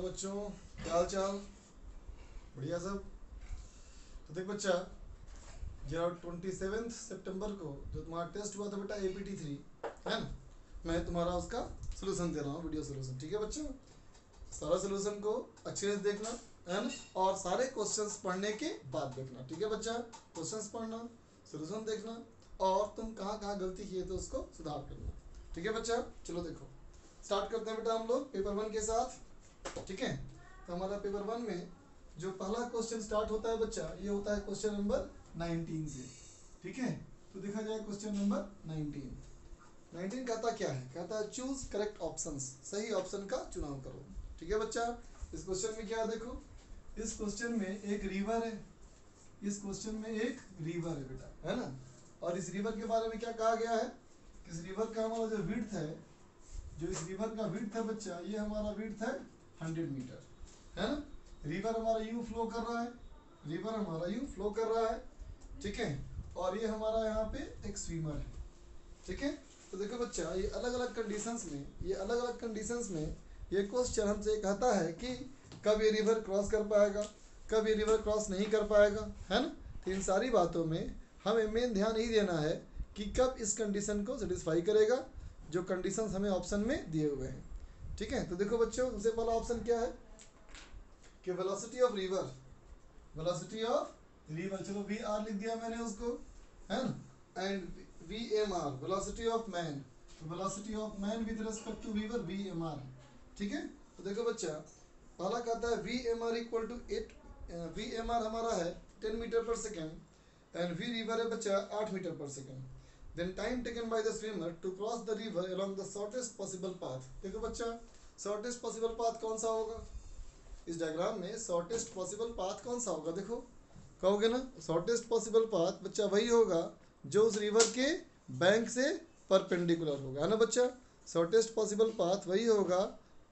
Hello बच्चों, क्या हाल चाल? बढ़िया सब? तो देख बच्चा जो ट्वेंटी सेवेंथ सेप्टेम्बर को जो तुम्हारा टेस्ट हुआ था बेटा ए पी टी थ्री है ना? मैं तुम्हारा उसका सोल्यूशन दे रहा हूँ वीडियो सोल्यूशन ठीक है बच्चों? सारा सोल्यूशन को अच्छे से देखना, है ना? और सारे क्वेश्चंस पढ़ने के बाद देखना, ठीक है बच्चा? क्वेश्चंस पढ़ना सोल्यूशन देखना, और तुम कहाँ कहाँ गलती किए तो उसको सुधार करना, ठीक है बच्चा? चलो देखो। स्टार्ट करते हैं बेटा हम लोग पेपर वन के साथ। ठीक है? तो हमारा पेपर वन में जो पहला क्वेश्चन स्टार्ट होता है बच्चा, ये होता है क्वेश्चन नंबर 19 से। ठीक है? तो देखा जाए क्वेश्चन नंबर 19 19 कहता क्या है? कहता है चूज़ करेक्ट ऑप्शंस सही ऑप्शन का चुनाव करो। ठीक है बच्चा? इस क्वेश्चन में क्या देखो? इस क्वेश्चन में एक रिवर है। इस क्वेश्चन में एक रिवर है बेटा, है ना? और इस रिवर के बारे में क्या कहा गया है? इस रिवर का हमारा जो विड्थ है, जो इस रिवर का विड्थ है बच्चा, ये हमारा विड्थ है हंड्रेड मीटर। है ना? रिवर हमारा यू फ्लो कर रहा है। रिवर हमारा यू फ्लो कर रहा है। ठीक है? और ये हमारा यहाँ पे एक स्विमर है। ठीक है? तो देखो बच्चा, ये अलग अलग कंडीशंस में, ये अलग अलग कंडीशंस में ये क्वेश्चन हमसे कहता है कि कब ये रिवर क्रॉस कर पाएगा, कब ये रिवर क्रॉस नहीं कर पाएगा, है ना? तो इन सारी बातों में हमें मेन ध्यान ही देना है कि कब इस कंडीशन को सेटिस्फाई करेगा, जो कंडीशंस हमें ऑप्शन में दिए हुए हैं। ठीक है? तो देखो बच्चों सबसे पहला ऑप्शन क्या है? कि velocity of river velocity of river चलो वी आर लिख दिया मैंने उसको, है ना? And V M R velocity of man velocity of man with respect to river V M R ठीक है? तो देखो बच्चा, पहला कहता है V M R equal to eight V M R हमारा है ten metre per second and V river है बच्चा आठ metre per second then time taken by the swimmer to cross the river along the shortest possible path देखो बच्चा shortest possible path कौन सा होगा इस डायग्राम में shortest possible path कौन सा होगा देखो कहोगे ना shortest possible path बच्चा वही होगा जो उस रिवर के बैंक से परपेंडिकुलर होगा है ना बच्चा shortest possible path वही होगा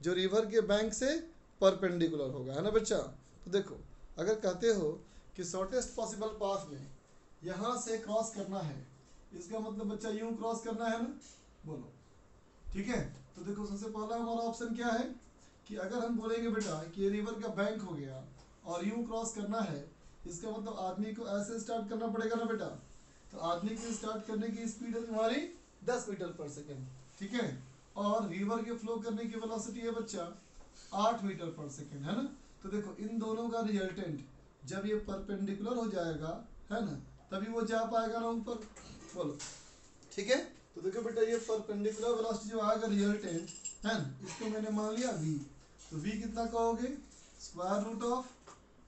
जो रिवर के बैंक से परपेंडिकुलर होगा है ना बच्चा तो देखो अगर कहते हो कि शॉर्टेस्ट पॉसिबल पाथ में यहाँ से क्रॉस करना है इसका मतलब बच्चा यूँ क्रॉस करना है ना? बोलो। ठीक है? तो देखो, सबसे पहला हमारा ऑप्शन क्या है? कि अगर हम बोलेंगे, बेटा, कि रिवर का बैंक हो गया और यूँ क्रॉस करना है, इसका मतलब आदमी को ऐसे स्टार्ट करना पड़ेगा ना, बेटा? तो आदमी की स्टार्ट करने की स्पीड है तुम्हारी दस मीटर पर सेकेंड ठीक है? और रिवर के फ्लो करने की वेलोसिटी है बच्चा आठ मीटर पर सेकेंड है ना? तो देखो, इन दोनों का रिजल्टेंट जब ये परपेंडिकुलर हो जाएगा, है ना? तभी वो जा पाएगा ना ऊपर। बोलो ठीक है? तो देखो बेटा ये परपेंडिकुलर वेलोसिटी जो आएगा रिजल्टेंट है ना इसको मैंने मान लिया v. तो v कितना कहोगे? Square root of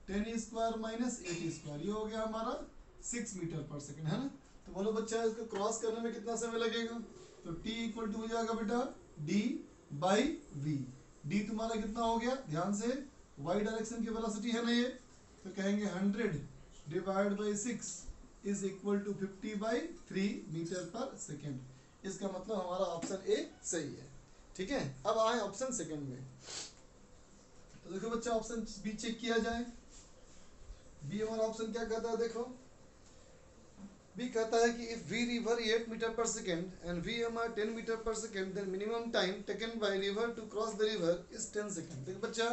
ten square minus eight square ये हो गया हमारा सिक्स मीटर पर सेकेंड है ना? तो बोलो बच्चा इसको क्रॉस करने में कितना समय लगेगा? तो t इक्वल टू हो जाएगा बेटा d बाई v. d तुम्हारा कितना हो गया? ध्यान से y डायरेक्शन की वेलोसिटी है ना ये? तो कहेंगे hundred divide by six is equal to fifty by three metre per second इसका मतलब हमारा ऑप्शन ए सही है। ठीक है? अब आए ऑप्शन सेकेंड में। तो देखो बच्चा ऑप्शन बी चेक किया जाए। बी हमारा ऑप्शन क्या कहता है देखो? बी कहता है कि if V river 8 metre per second and V M R 10 metre per second then minimum time taken by river to cross the river is 10 second देखो बच्चा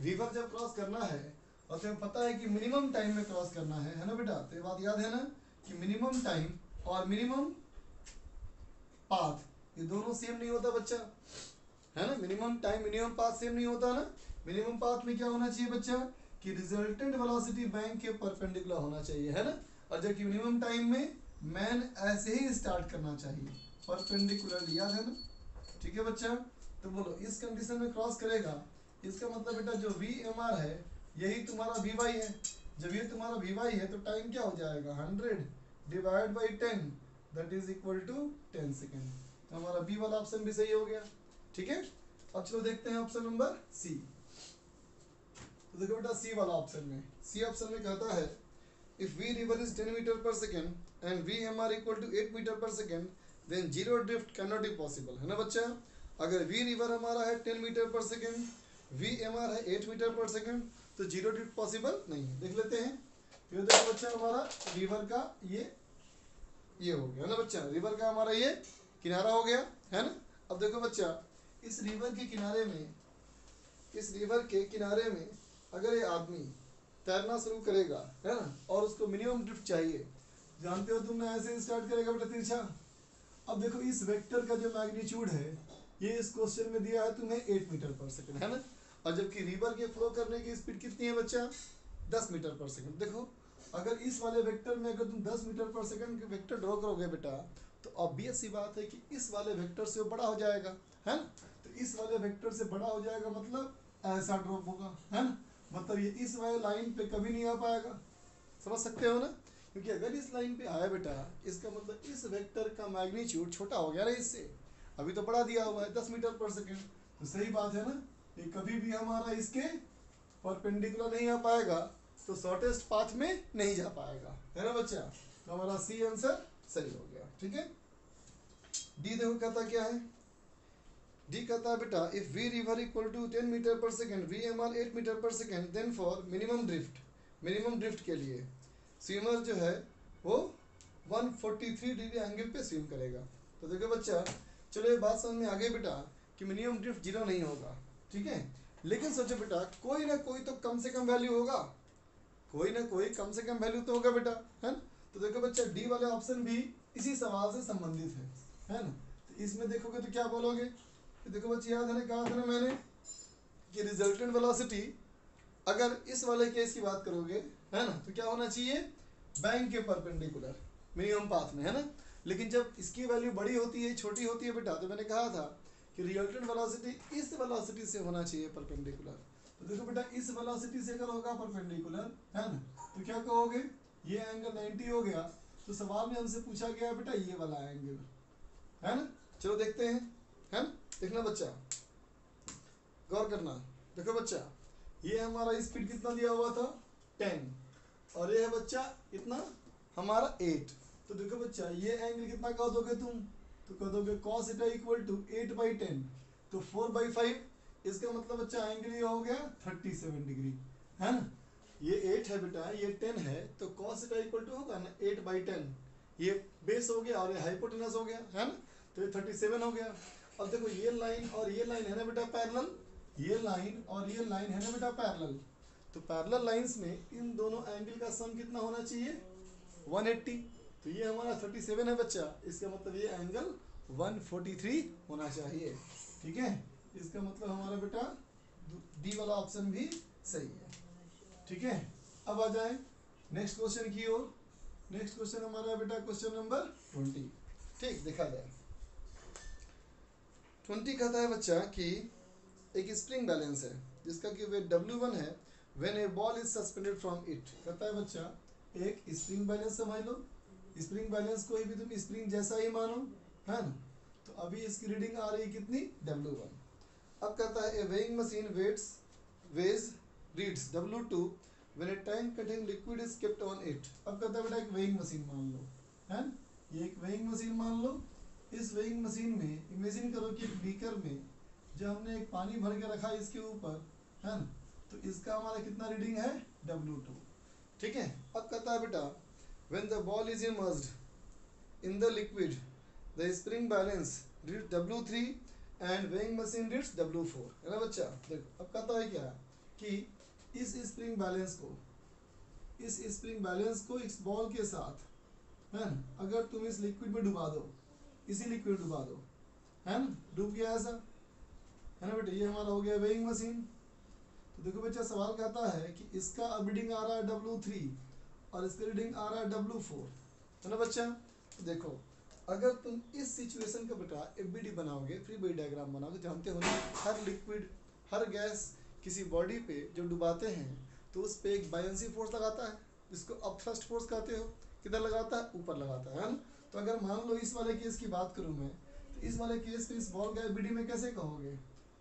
रिवर जब क्रॉस करना है और तुम्हें पता है कि मिनिमम टाइम में क्रॉस करना है है ना बेटा? तो ये बात याद है ना कि मिनिमम टाइम और मिनिमम पाथ ये दोनों सेम नहीं होता बच्चा। है ना? Minimum time minimum path same नहीं होता ना? मिनिमम पाथ में क्या होना चाहिए बच्चा? कि रिजल्टेंट वेलोसिटी बैंक के परपेंडिकुलर होना चाहिए, है ना? और जबकि मिनिमम टाइम में मैन ऐसे ही स्टार्ट करना चाहिए। परपेंडिकुलर याद है ना? ठीक है बच्चा? तो बोलो, इस कंडीशन में क्रॉस करेगा, इसका मतलब बेटा जो वी एम आर है यही तुम्हारा वी वाई है। जब ये तुम्हारा वी वाई है तो टाइम क्या हो जाएगा? Hundred divide by ten that is equal to ten second तो हमारा बी वाला ऑप्शन भी सही हो गया। ठीक है? अब चलो देखते हैं ऑप्शन नंबर सी तो देखो बेटा सी वाला ऑप्शन में। सी ऑप्शन में कहता है if V river is 10 metre per second and V M R equal to 8 metre per second then zero drift can not be possible है ना बच्चा? अगर वी रिवर हमारा है 10 metre per second V M R है 8 metre per second तो zero drift possible नहीं है। देख लेते हैं। फिर देखो बच्चा हमारा रिवर का ये ये हो गया ना बच्चा? रिवर का हमारा ये किनारा हो गया, है ना? अब देखो बच्चा, इस रिवर के किनारे में, इस रिवर के किनारे में अगर ये आदमी तैरना शुरू करेगा, है ना, और उसको मिनिमम ड्रिफ्ट चाहिए, जानते हो तुमने ऐसे स्टार्ट करेगा बेटा तिरछा? अब देखो इस वेक्टर का जो मैग्नीट्यूड है, ये इस क्वेश्चन में दिया है तुम्हें एट मीटर पर सेकेंड है ना? और जबकि रिवर के फ्लो करने की स्पीड कितनी है बच्चा? दस मीटर पर सेकंड देखो, अगर इस वाले वेक्टर में अगर तुम दस मीटर पर सेकंड के वेक्टर ड्रॉ करोगे बेटा तो ऑब्वियस सी बात है कि इस वाले वेक्टर से बड़ा हो जाएगा, है ना? तो इस वाले वेक्टर से बड़ा हो जाएगा मतलब ऐसा ड्रॉप होगा, है ना? मतलब ये इस वाले लाइन पे कभी नहीं आ पाएगा। समझ सकते हो ना? क्योंकि अगर इस लाइन पे आया बेटा, इसका मतलब इस वेक्टर का मैग्नीट्यूड छोटा हो गया ना इससे। अभी तो बड़ा दिया हुआ है दस मीटर पर सेकेंड तो सही बात है ना? ये कभी भी हमारा इसके परपेंडिकुलर नहीं आ पाएगा तो शॉर्टेस्ट पाथ में नहीं जा पाएगा। है ना बच्चा? तो हमारा सी आंसर सही हो गया। ठीक है? डी देखो कहता क्या है? डी कहता है, बेटा if V river equal to ten metre per second V M R eight metre per second then for minimum drift minimum drift के लिए स्विमर जो है, वो 143 डिग्री एंगल पे स्विम करेगा। तो देखो बच्चा, चलो ये बात समझ में आ गई बेटा, कि मिनिमम ड्रिफ्ट ज़ीरो नहीं होगा। ठीक है? लेकिन सोचो बेटा, कोई ना कोई तो कम से कम वैल्यू होगा। कोई ना कोई कम से कम वैल्यू तो होगा बेटा, है ना? तो देखो बच्चा डी वाले ऑप्शन भी इसी सवाल से संबंधित है है ना? तो इसमें देखोगे तो क्या बोलोगे? तो देखो बच्चे, याद है ना, कहा था ना मैंने कि रिजल्टेंट वेलोसिटी अगर इस वाले केस की बात करोगे, है ना तो क्या होना चाहिए? बैंक के परपेंडिकुलर मिनिमम पाथ में, है ना? लेकिन जब इसकी वैल्यू बड़ी होती है, छोटी होती है बेटा तो मैंने कहा था कि रिजल्टेंट वेलोसिटी इस वेलोसिटी से होना चाहिए परपेंडिकुलर तो देखो बेटा, इस वेलोसिटी से अगर होगा परपेंडिकुलर है ना? तो क्या कहोगे? ये एंगल 90 हो गया। तो सवाल में हमसे पूछा गया बेटा, ये वाला एंगल है ना? चलो देखते हैं। है ना? देखना बच्चा। गौर करना। देखो बच्चा, ये हमारा स्पीड कितना दिया हुआ था? टेन और ये है बच्चा कितना हमारा एट तो देखो बच्चा, ये एंगल कितना कह दोगे तुम? तो कह दोगे cos eta equal to eight by ten तो फोर बाई फाइव इसका मतलब बच्चा एंगल ये हो गया थर्टी सेवन डिग्री है ना? ये एट है बेटा, ये टेन है तो कॉस इटा इक्वल टू होगा ना एट बाई टेन ये बेस हो गया और ये हाइपोटेनस हो गया, है ना? तो ये थर्टी सेवन हो गया. अब देखो ये लाइन और ये लाइन है ना बेटा पैरेलल ये लाइन और ये लाइन है ना बेटा पैरेलल तो पैरेलल लाइंस में इन दोनों एंगल का सम कितना होना चाहिए? 180 तो ये हमारा 37 है बच्चा। इसका मतलब ये एंगल 143 होना चाहिए। ठीक है? इसका मतलब हमारा बेटा डी वाला ऑप्शन भी सही है। ठीक है? अब आ जाए नेक्स्ट क्वेश्चन की ओर। नेक्स्ट क्वेश्चन हमारा बेटा क्वेश्चन नंबर ट्वेंटी ठीक, देखा जाए। ट्वेंटी कहता है बच्चा कि एक स्प्रिंग बैलेंस है, जिसका कि वे डब्ल्यू वन है when a ball is suspended from it कहता है बच्चा, एक स्प्रिंग बैलेंस समझ लो। स्प्रिंग बैलेंस कोई भी तुम स्प्रिंग जैसा ही मानो, है ना? तो अभी इसकी रीडिंग आ रही कितनी? डब्ल्यू वन अब कहता है a weighing machine weights weighs reads W two when a tank containing liquid is kept on it अब कहता है, बेटा, एक वेइंग मशीन मान लो, है ये एक वेइंग मशीन मान लो। इस वेइंग मशीन में इमेजिन करो कि एक बीकर में जो हमने एक पानी भर के रखा है इसके ऊपर, है ना? तो इसका हमारा कितना रीडिंग है? डब्ल्यू टू ठीक है? अब कहता है, बेटा when the ball is immersed in the liquid, the spring balance reads W3 and weighing machine reads W4 है ना बच्चा? देखो, अब कहता है क्या? कि इस स्प्रिंग बैलेंस को, इस स्प्रिंग बैलेंस को इस बॉल के साथ, है ना? अगर तुम इस लिक्विड में डुबा दो, इसी लिक्विड डुबा दो, है ना? डूब गया ऐसा? है ना बेटा? ये हमारा हो गया वेइंग मशीन तो देखो बच्चा, सवाल कहता है कि इसका अब रीडिंग आ रहा है डब्ल्यू थ्री और इसका रीडिंग आ रहा है डब्ल्यू फोर है ना बच्चा? तो देखो, अगर तुम इस सिचुएशन का बेटा एफबीडी बनाओगे फ्री बॉडी डायग्राम बनाओगे, जानते हो ना, हर लिक्विड हर गैस किसी बॉडी पे जो डुबाते हैं तो उस पर एक बायंसी फोर्स लगाता है। जिसको अब फ़र्स्ट फोर्स कहते हो। किधर लगाता है? ऊपर लगाता है ना? तो अगर मान लो इस वाले केस की बात करूँ मैं तो इस वाले केस पे इस बॉल का एफ़ में कैसे कहोगे?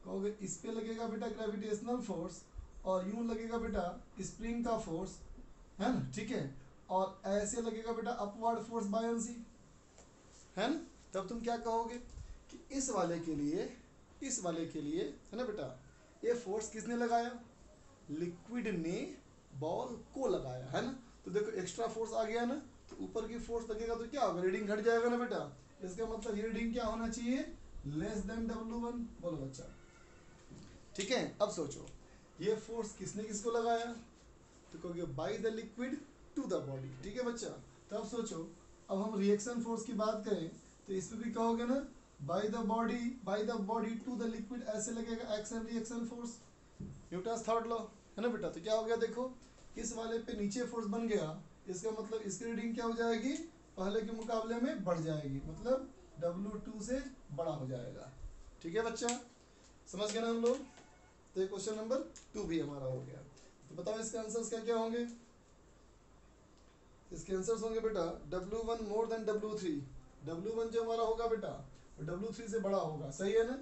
कहोगे, इस पे लगेगा बेटा ग्रेविटेशनल फोर्स और यूँ लगेगा बेटा स्प्रिंग का फोर्स है ना? ठीक है? और ऐसे लगेगा बेटा अपवर्ड फोर्स बायंसी है ना? तब तुम क्या कहोगे? कि इस वाले के लिए, इस वाले के लिए, है ना बेटा? ये फोर्स किसने लगाया? लिक्विड ने बॉल को लगाया, है ना? तो देखो एक्स्ट्रा फोर्स आ गया ना तो ऊपर की फोर्स लगेगा तो क्या होगा? रीडिंग घट जाएगा ना बेटा? इसका मतलब रीडिंग क्या होना चाहिए? लेस देन डब्ल्यू वन बोलो बच्चा। ठीक है? अब सोचो, ये फोर्स किसने किसको लगाया? तो कहोगे by the liquid to the body ठीक है बच्चा? तो अब सोचो, अब हम रिएक्शन फोर्स की बात करें तो इसमें भी कहोगे ना by the body by the body to the liquid ऐसे लगेगा action reaction force newton third law है ना बेटा? तो क्या हो गया देखो, इस वाले पे नीचे फोर्स बन गया, इसका मतलब इसकी रीडिंग क्या हो जाएगी? पहले के मुकाबले में बढ़ जाएगी मतलब W2 से बड़ा हो जाएगा। ठीक है बच्चा? समझ गए ना हम लोग? तो ये क्वेश्चन नंबर टू भी हमारा हो गया। बताओ इसके आंसर्स क्या क्या होंगे? इसके आंसर्स होंगे बेटा W1 more than W3 W1 जो हमारा होगा बेटा, वो W3 से बड़ा होगा। सही है ना?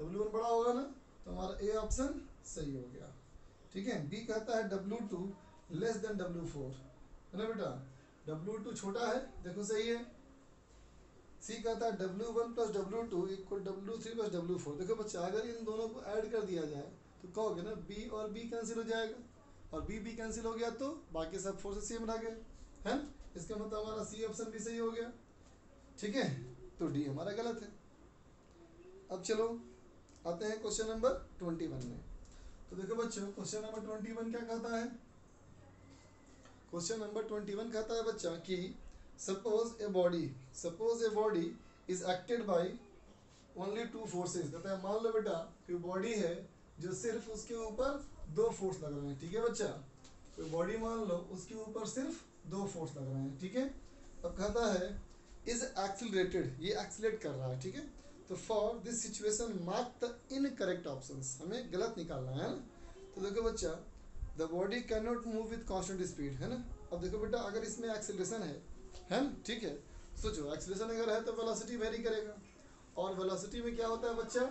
W1 बड़ा होगा ना? तो हमारा ए ऑप्शन सही हो गया। ठीक है? बी कहता है W2 लेस देन W4 है ना बेटा? W2 छोटा है, देखो सही है। सी कहता है W1 plus W2 equal W3 plus W4 देखो बच्चा, अगर इन दोनों को ऐड कर दिया जाए तो कहोगे ना B और B कैंसिल हो जाएगा। और बी B कैंसिल हो गया तो बाकी सब फोर्सेस सेम रह गए, है ना? इसका मतलब हमारा सी ऑप्शन भी सही हो गया। ठीक है? तो डी हमारा गलत है। अब चलो, आते हैं क्वेश्चन नंबर ट्वेंटी वन में। तो देखो बच्चों क्वेश्चन नंबर ट्वेंटी वन क्या कहता है? क्वेश्चन नंबर ट्वेंटी वन कहता है बच्चा कि suppose a body suppose a body is acted by only two forces कहता है, मान लो बेटा, कि बॉडी है जो सिर्फ़ उसके ऊपर दो फोर्स लग रहे हैं, ठीक है बच्चा? कोई बॉडी मान लो, उसके ऊपर सिर्फ़ दो फोर्स लग रहे हैं, ठीक है? अब कहता है इज़ एक्सिलरेटेड ये एक्सिलेट कर रहा है, ठीक है? तो for this situation mark the incorrect options हमें गलत निकालना है तो देखो बच्चा the body can not move with constant speed है ना? अब देखो बेटा, अगर इसमें एक्सिलेशन है है ना? ठीक है? सोचो एक्सिलेशन अगर है तो वेलोसिटी वेरी करेगा। और वेलोसिटी में क्या होता है बच्चा?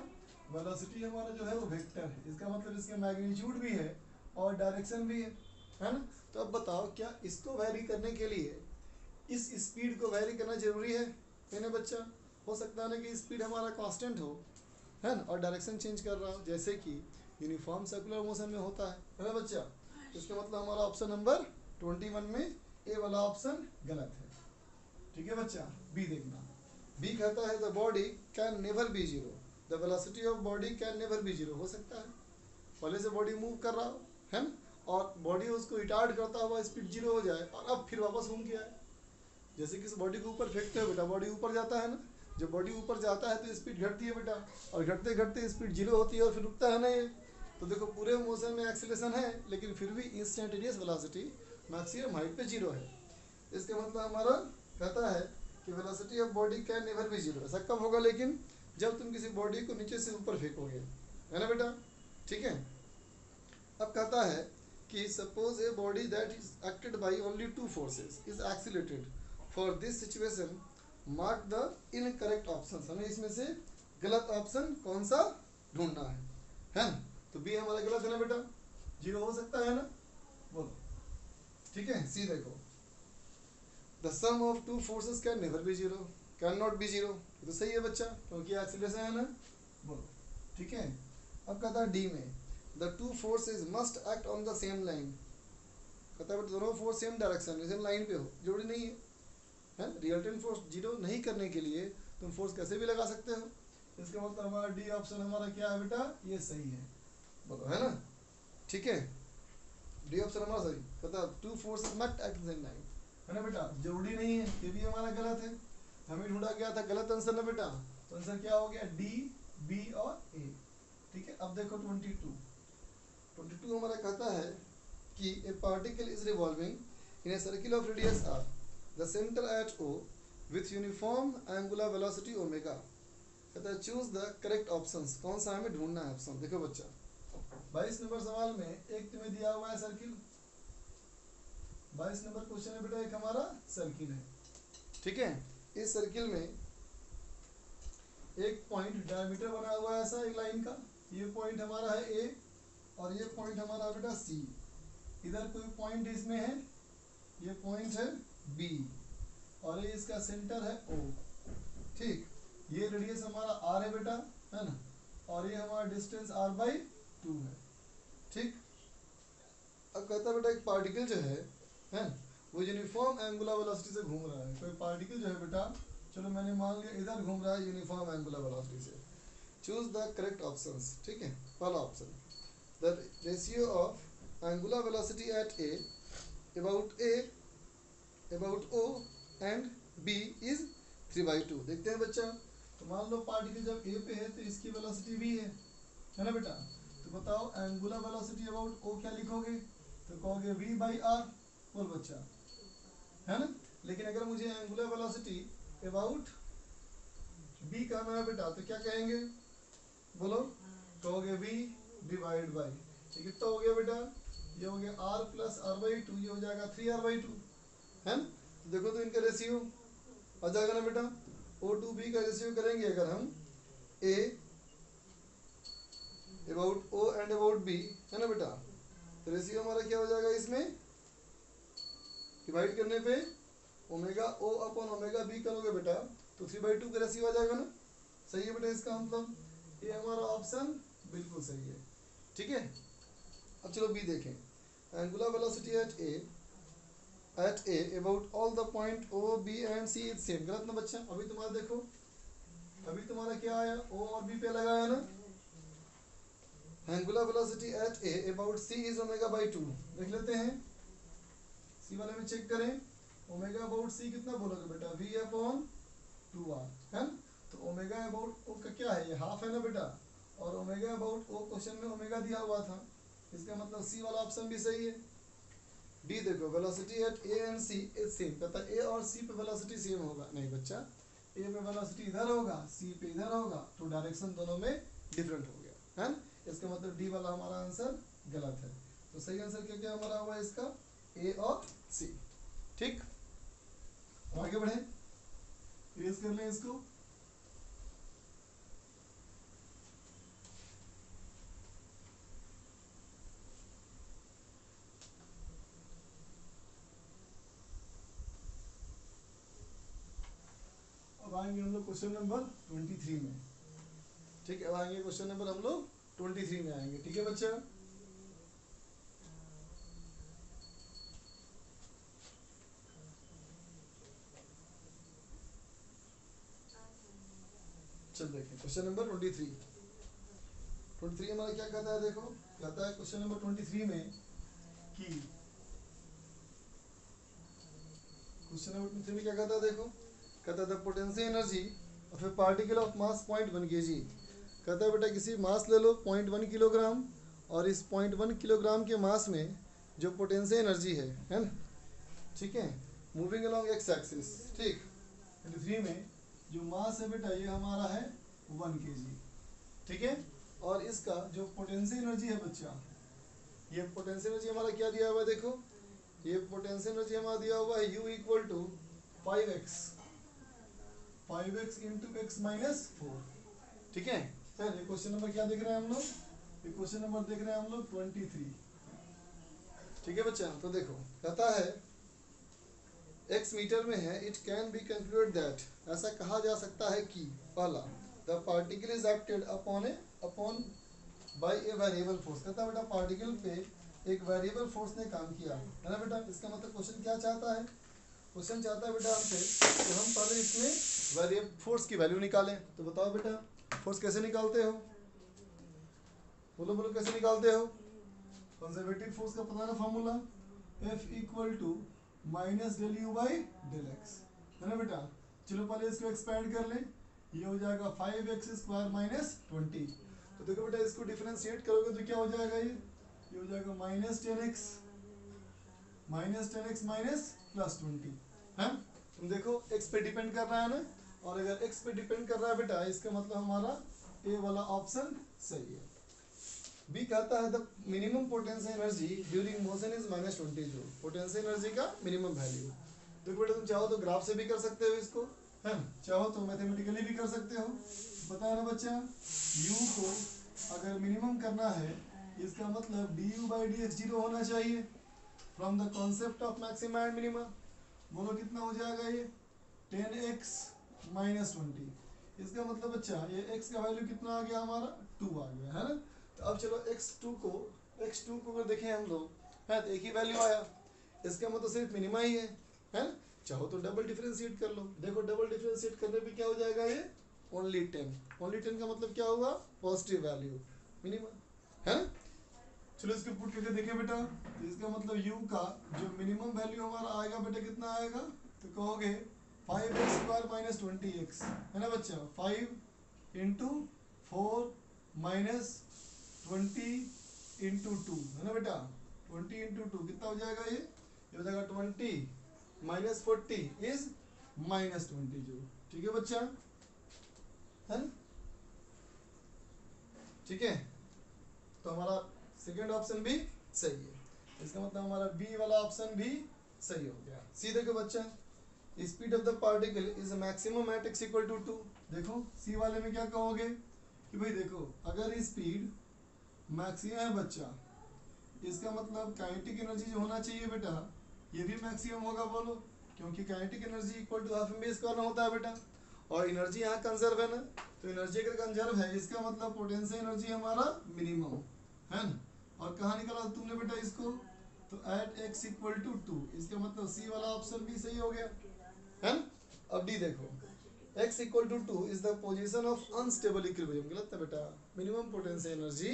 वेलोसिटी हमारा जो है वो वेक्टर है। इसका मतलब इसका मैग्नीट्यूड भी है और डायरेक्शन भी है है ना? तो अब बताओ, क्या इसको वेरी करने के लिए इस स्पीड को वेरी करना ज़रूरी है? ना बच्चा, हो सकता है ना कि स्पीड हमारा कांस्टेंट हो, है ना? और डायरेक्शन चेंज कर रहा हो, जैसे कि यूनिफॉर्म सर्कुलर मोशन में होता है है ना बच्चा? इसका मतलब हमारा ऑप्शन नंबर ट्वेंटी वन में ए वाला ऑप्शन गलत है। ठीक है बच्चा? बी देखना। बी कहता है the body can never be zero the velocity of body can never be zero हो सकता है। पहले से बॉडी मूव कर रहा हो, है ना? और बॉडी उसको रिटार्ड करता हुआ स्पीड ज़ीरो हो जाए, और अब फिर वापस घूम के आए जैसे कि बॉडी को ऊपर फेंकते हो बेटा बॉडी ऊपर जाता है ना? जब बॉडी ऊपर जाता है तो स्पीड घटती है बेटा, और घटते घटते स्पीड ज़ीरो होती है और फिर रुकता है ना ये। तो देखो, पूरे मोशन में एक्सीलेशन है, लेकिन फिर भी इंस्टेंटेनियस वेलोसिटी मैक्सिमम हाइट पे ज़ीरो है। इसका मतलब हमारा कहता है कि velocity of body can never भी ज़ीरो ऐसा कब होगा लेकिन? जब तुम किसी बॉडी को नीचे से ऊपर फेंकोगे, है ना बेटा? ठीक है? अब कहता है कि suppose a body that is acted by only two forces is accelerated for this situation mark the incorrect option हमें इसमें से गलत ऑप्शन कौन सा ढूंढना है? है ना? तो बी हमारा गलत है ना बेटा? ज़ीरो हो सकता है ना? बोलो। ठीक है? सी देखो। The sum of two forces can never be zero can not be zero तो सही है बच्चा, क्योंकि एक्सीलरेशन है ना? बोलो। ठीक है? अब कहता है डी में the two forces must act on the same line कहता है दोनों force same direction same line पे हो। ज़रूरी नहीं है। है रियल्टेंट फोर्स ज़ीरो नहीं करने के लिए तुम फोर्स कैसे भी लगा सकते हो। इसका मतलब हमारा डी ऑप्शन हमारा क्या है बेटा? ये सही है। बोलो, है ना? ठीक है? डी ऑप्शन हमारा सही। कहता two force must act same line है ना बेटा? ज़रूरी नहीं है, ये भी हमारा गलत है। हमें ढूंढा गया था? गलत आंसर ना बेटा? तो आंसर क्या हो गया? डी बी और ए ठीक है? अब देखो ट्वेंटी टू ट्वेंटी टू हमारा कहता है कि a particle is revolving in a circle of radius R the centre at O with uniform angular velocity omega कहता है चूज़ द करेक्ट ऑप्शन कौन सा हमें ढूंढना है ऑप्शन देखो बच्चा। बाईस नंबर सवाल में एक तुम्हें दिया हुआ है सर्किल बाईस नंबर क्वेश्चन है बेटा, एक हमारा सर्किल है। ठीक है? इस सर्किल में एक पॉइंट डायमीटर बना हुआ है ऐसा एक लाइन का। ये पॉइंट हमारा है ए और ये पॉइंट हमारा बेटा सी इधर कोई पॉइंट इसमें है, ये पॉइंट है बी और ये इसका सेंटर है ओ ठीक? ये रेडियस हमारा आर है बेटा, है ना? और ये हमारा डिस्टेंस आर बाई टू है। ठीक? अब कहता बेटा, एक पार्टिकल जो है है वो यूनिफॉर्म एंगुलर वेलोसिटी से घूम रहा है। कोई पार्टिकल जो है बेटा, चलो मैंने मान लिया इधर घूम रहा है यूनिफॉर्म एंगुलर वेलोसिटी से। चूज़ द करेक्ट ऑप्शन ठीक है? पहला option the ratio of angular velocity at A about A about O and B is three by two देखते हैं बच्चा तो मान लो पार्टिकल जब ए पे है तो इसकी वेलोसिटी वी है। है ना बेटा? तो बताओ एंगुलर वेलोसिटी अबाउट ओ क्या लिखोगे? तो कहोगे वी बाई आर बोल बच्चा। है ना? लेकिन अगर मुझे एंगुलर वेलोसिटी अबाउट बी कहना है बेटा तो क्या कहेंगे? बोलो। कहोगे वी डिवाइड बाई ये कितना हो गया बेटा, ये हो गया R plus R by two ये हो जाएगा थ्री आर बाई टू है ना? तो देखो तो इनका रेशियो आ जाएगा ना बेटा? ओ टू बी का रेशियो करेंगे अगर हम A about O and about B है ना बेटा? तो रेशियो हमारा क्या हो जाएगा इसमें? डिवाइड करने पे omega O upon omega B करोगे बेटा तो थ्री बाई टू का रेशियो आ जाएगा ना? सही है बेटा इसका मतलब? ये हमारा ऑप्शन बिल्कुल सही है। ठीक है? अब चलो बी देखें। Angular velocity at A at A about all the point O B and C is same गलत ना बच्चा, अभी तुम्हारा देखो। अभी तुम्हारा क्या आया? ओ और बी पे लगाया ना? Angular velocity at A about C is omega by two देख लेते हैं। सी वाले में चेक करें। ओमेगा अबाउट सी कितना बोलोगे बेटा? वी अपॉन टू आर है तो ओमेगा अबाउट ओ का क्या है? ये हाफ़ है ना बेटा? और ओमेगा अबाउट ओ क्वेश्चन में ओमेगा दिया हुआ था। इसका मतलब सी वाला ऑप्शन भी सही है। डी देखो velocity at A and C is same कहता ए और सी पे वेलोसिटी सेम होगा। नहीं बच्चा ए पे वेलोसिटी इधर होगा सी पे इधर होगा तो डायरेक्शन दोनों में डिफरेंट हो गया, है इसका मतलब डी वाला हमारा आंसर गलत है। तो सही आंसर क्या क्या हमारा हुआ इसका? ए और सी ठीक? आगे बढ़े। इरेज कर लें इसको। अब आएँगे हम लोग क्वेश्चन नंबर ट्वेंटी थ्री में। ठीक है, अब आएँगे क्वेश्चन नंबर हम लोग ट्वेंटी थ्री में आएँगे। ठीक है, बच्चा? चल देखें। Question number twenty three twenty three हमारा क्या कहता है, देखो? कहता है क्वेश्चन नंबर ट्वेंटी थ्री में कि क्वेश्चन नंबर ट्वेंटी थ्री में क्या कहता है, देखो? कहता है potential energy of a particle of mass point one K G कहता है, बेटा, किसी मास ले लो पॉइंट वन किलोग्राम और इस पॉइंट वन किलोग्राम के मास में जो पोटेंशियल एनर्जी है है ना? ठीक है? मूविंग अलॉन्ग एक्स एक्सिस ठीक? ट्वेंटी थ्री में जो मास है बेटा ये हमारा है वन के जी ठीक है? और इसका जो पोटेंशियल एनर्जी है बच्चा, ये पोटेंशियल एनर्जी हमारा क्या दिया हुआ है देखो? ये पोटेंशियल एनर्जी हमारा दिया हुआ है u equal to five x five x into x minus four ठीक है? सर, ये क्वेश्चन नंबर क्या देख रहे हैं हम लोग? ये क्वेश्चन नंबर देख रहे हैं हम लोग ट्वेंटी थ्री ठीक है बच्चा? तो देखो, कहता है एक्स मीटर में है it can be conclude that ऐसा कहा जा सकता है कि पहला the particle is acted upon a upon by a variable force कहता बेटा पार्टिकल पे एक वेरिएबल फोर्स ने काम किया। है ना बेटा? इसका मतलब क्वेश्चन क्या चाहता है? क्वेश्चन चाहता है बेटा हमसे कि हम पहले इसमें वेरिएबल फोर्स की वैल्यू निकालें। तो बताओ बेटा फोर्स कैसे निकालते हो? बोलो बोलो, कैसे निकालते हो? कंजर्वेटिव फोर्स का पता ना formula F equal to minus del u by del x. है ना बेटा? चलो पहले इसको एक्सपैंड कर लें। ये हो जाएगा five x square minus twenty तो देखो बेटा, इसको डिफरेंशिएट करोगे तो क्या हो जाएगा ये? ये हो जाएगा minus ten x minus ten x minus plus twenty है? तुम देखो एक्स पे डिपेंड कर रहा है ना? और अगर एक्स पे डिपेंड कर रहा है बेटा, इसका मतलब हमारा ए वाला ऑप्शन सही है। बी कहता है the minimum potential energy during motion is minus twenty joule potential energy का मिनिमम वैल्यू देखो बेटा तुम चाहो तो ग्राफ से भी कर सकते हो इसको। है? चाहो तो मैथमेटिकली भी कर सकते हो। पता है ना बच्चा? U को अगर मिनिमम करना है, इसका मतलब d u by d x zero होना चाहिए। From the concept of maxima and minima बोलो कितना हो जाएगा ये? टेन एक्स माइनस ट्वेंटी इसका मतलब बच्चा, ये x का वैल्यू कितना आ गया हमारा? टू आ गया, है ना? तो अब चलो x2 को x2 को अगर देखें हम लोग, है तो एक ही वैल्यू आया। इसका मतलब सिर्फ़ मिनिमा ही है है ना? चाहो तो डबल डिफरेंशिएट कर लो। देखो डबल डिफरेंशिएट करने पे क्या हो जाएगा ये? ओनली टेन ओनली टेन का मतलब क्या हुआ? पॉजिटिव वैल्यू मिनिमम है ना? चलो इसको पुट करके देखिए बेटा। तो इसका मतलब u का जो मिनिमम वैल्यू हमारा आएगा बेटा, कितना आएगा? तो कहोगे five x square minus twenty x है ना बच्चा? Five into four minus twenty into two है ना बेटा? ट्वेंटी इंटू टू कितना हो जाएगा ये? ये हो जाएगा twenty minus forty is minus twenty जो। ठीक है बच्चा? है? ठीक है? तो हमारा सेकेंड ऑप्शन भी सही है। इसका मतलब हमारा बी वाला ऑप्शन भी सही हो गया। सी देखो बच्चा speed of the particle is maximum at x equal to two देखो सी वाले में क्या कहोगे? कि भाई देखो, अगर स्पीड मैक्सिमम है बच्चा। इसका मतलब काइनेटिक एनर्जी जो होना चाहिए बेटा, ये भी मैक्सिमम होगा बोलो, क्योंकि kinetic energy equal to half m b square होता है बेटा। और एनर्जी यहाँ कंजर्व है ना तो एनर्जी अगर कंजर्व है, इसका मतलब पोटेंशियल एनर्जी हमारा मिनिमम है ना? और कहाँ निकाला तुमने बेटा इसको? तो at x equal to two इसका मतलब सी वाला ऑप्शन भी सही हो गया, है ना? अब डी देखो। x equal to two is the position of unstable equilibrium गलत है बेटा। मिनिमम पोटेंशियल एनर्जी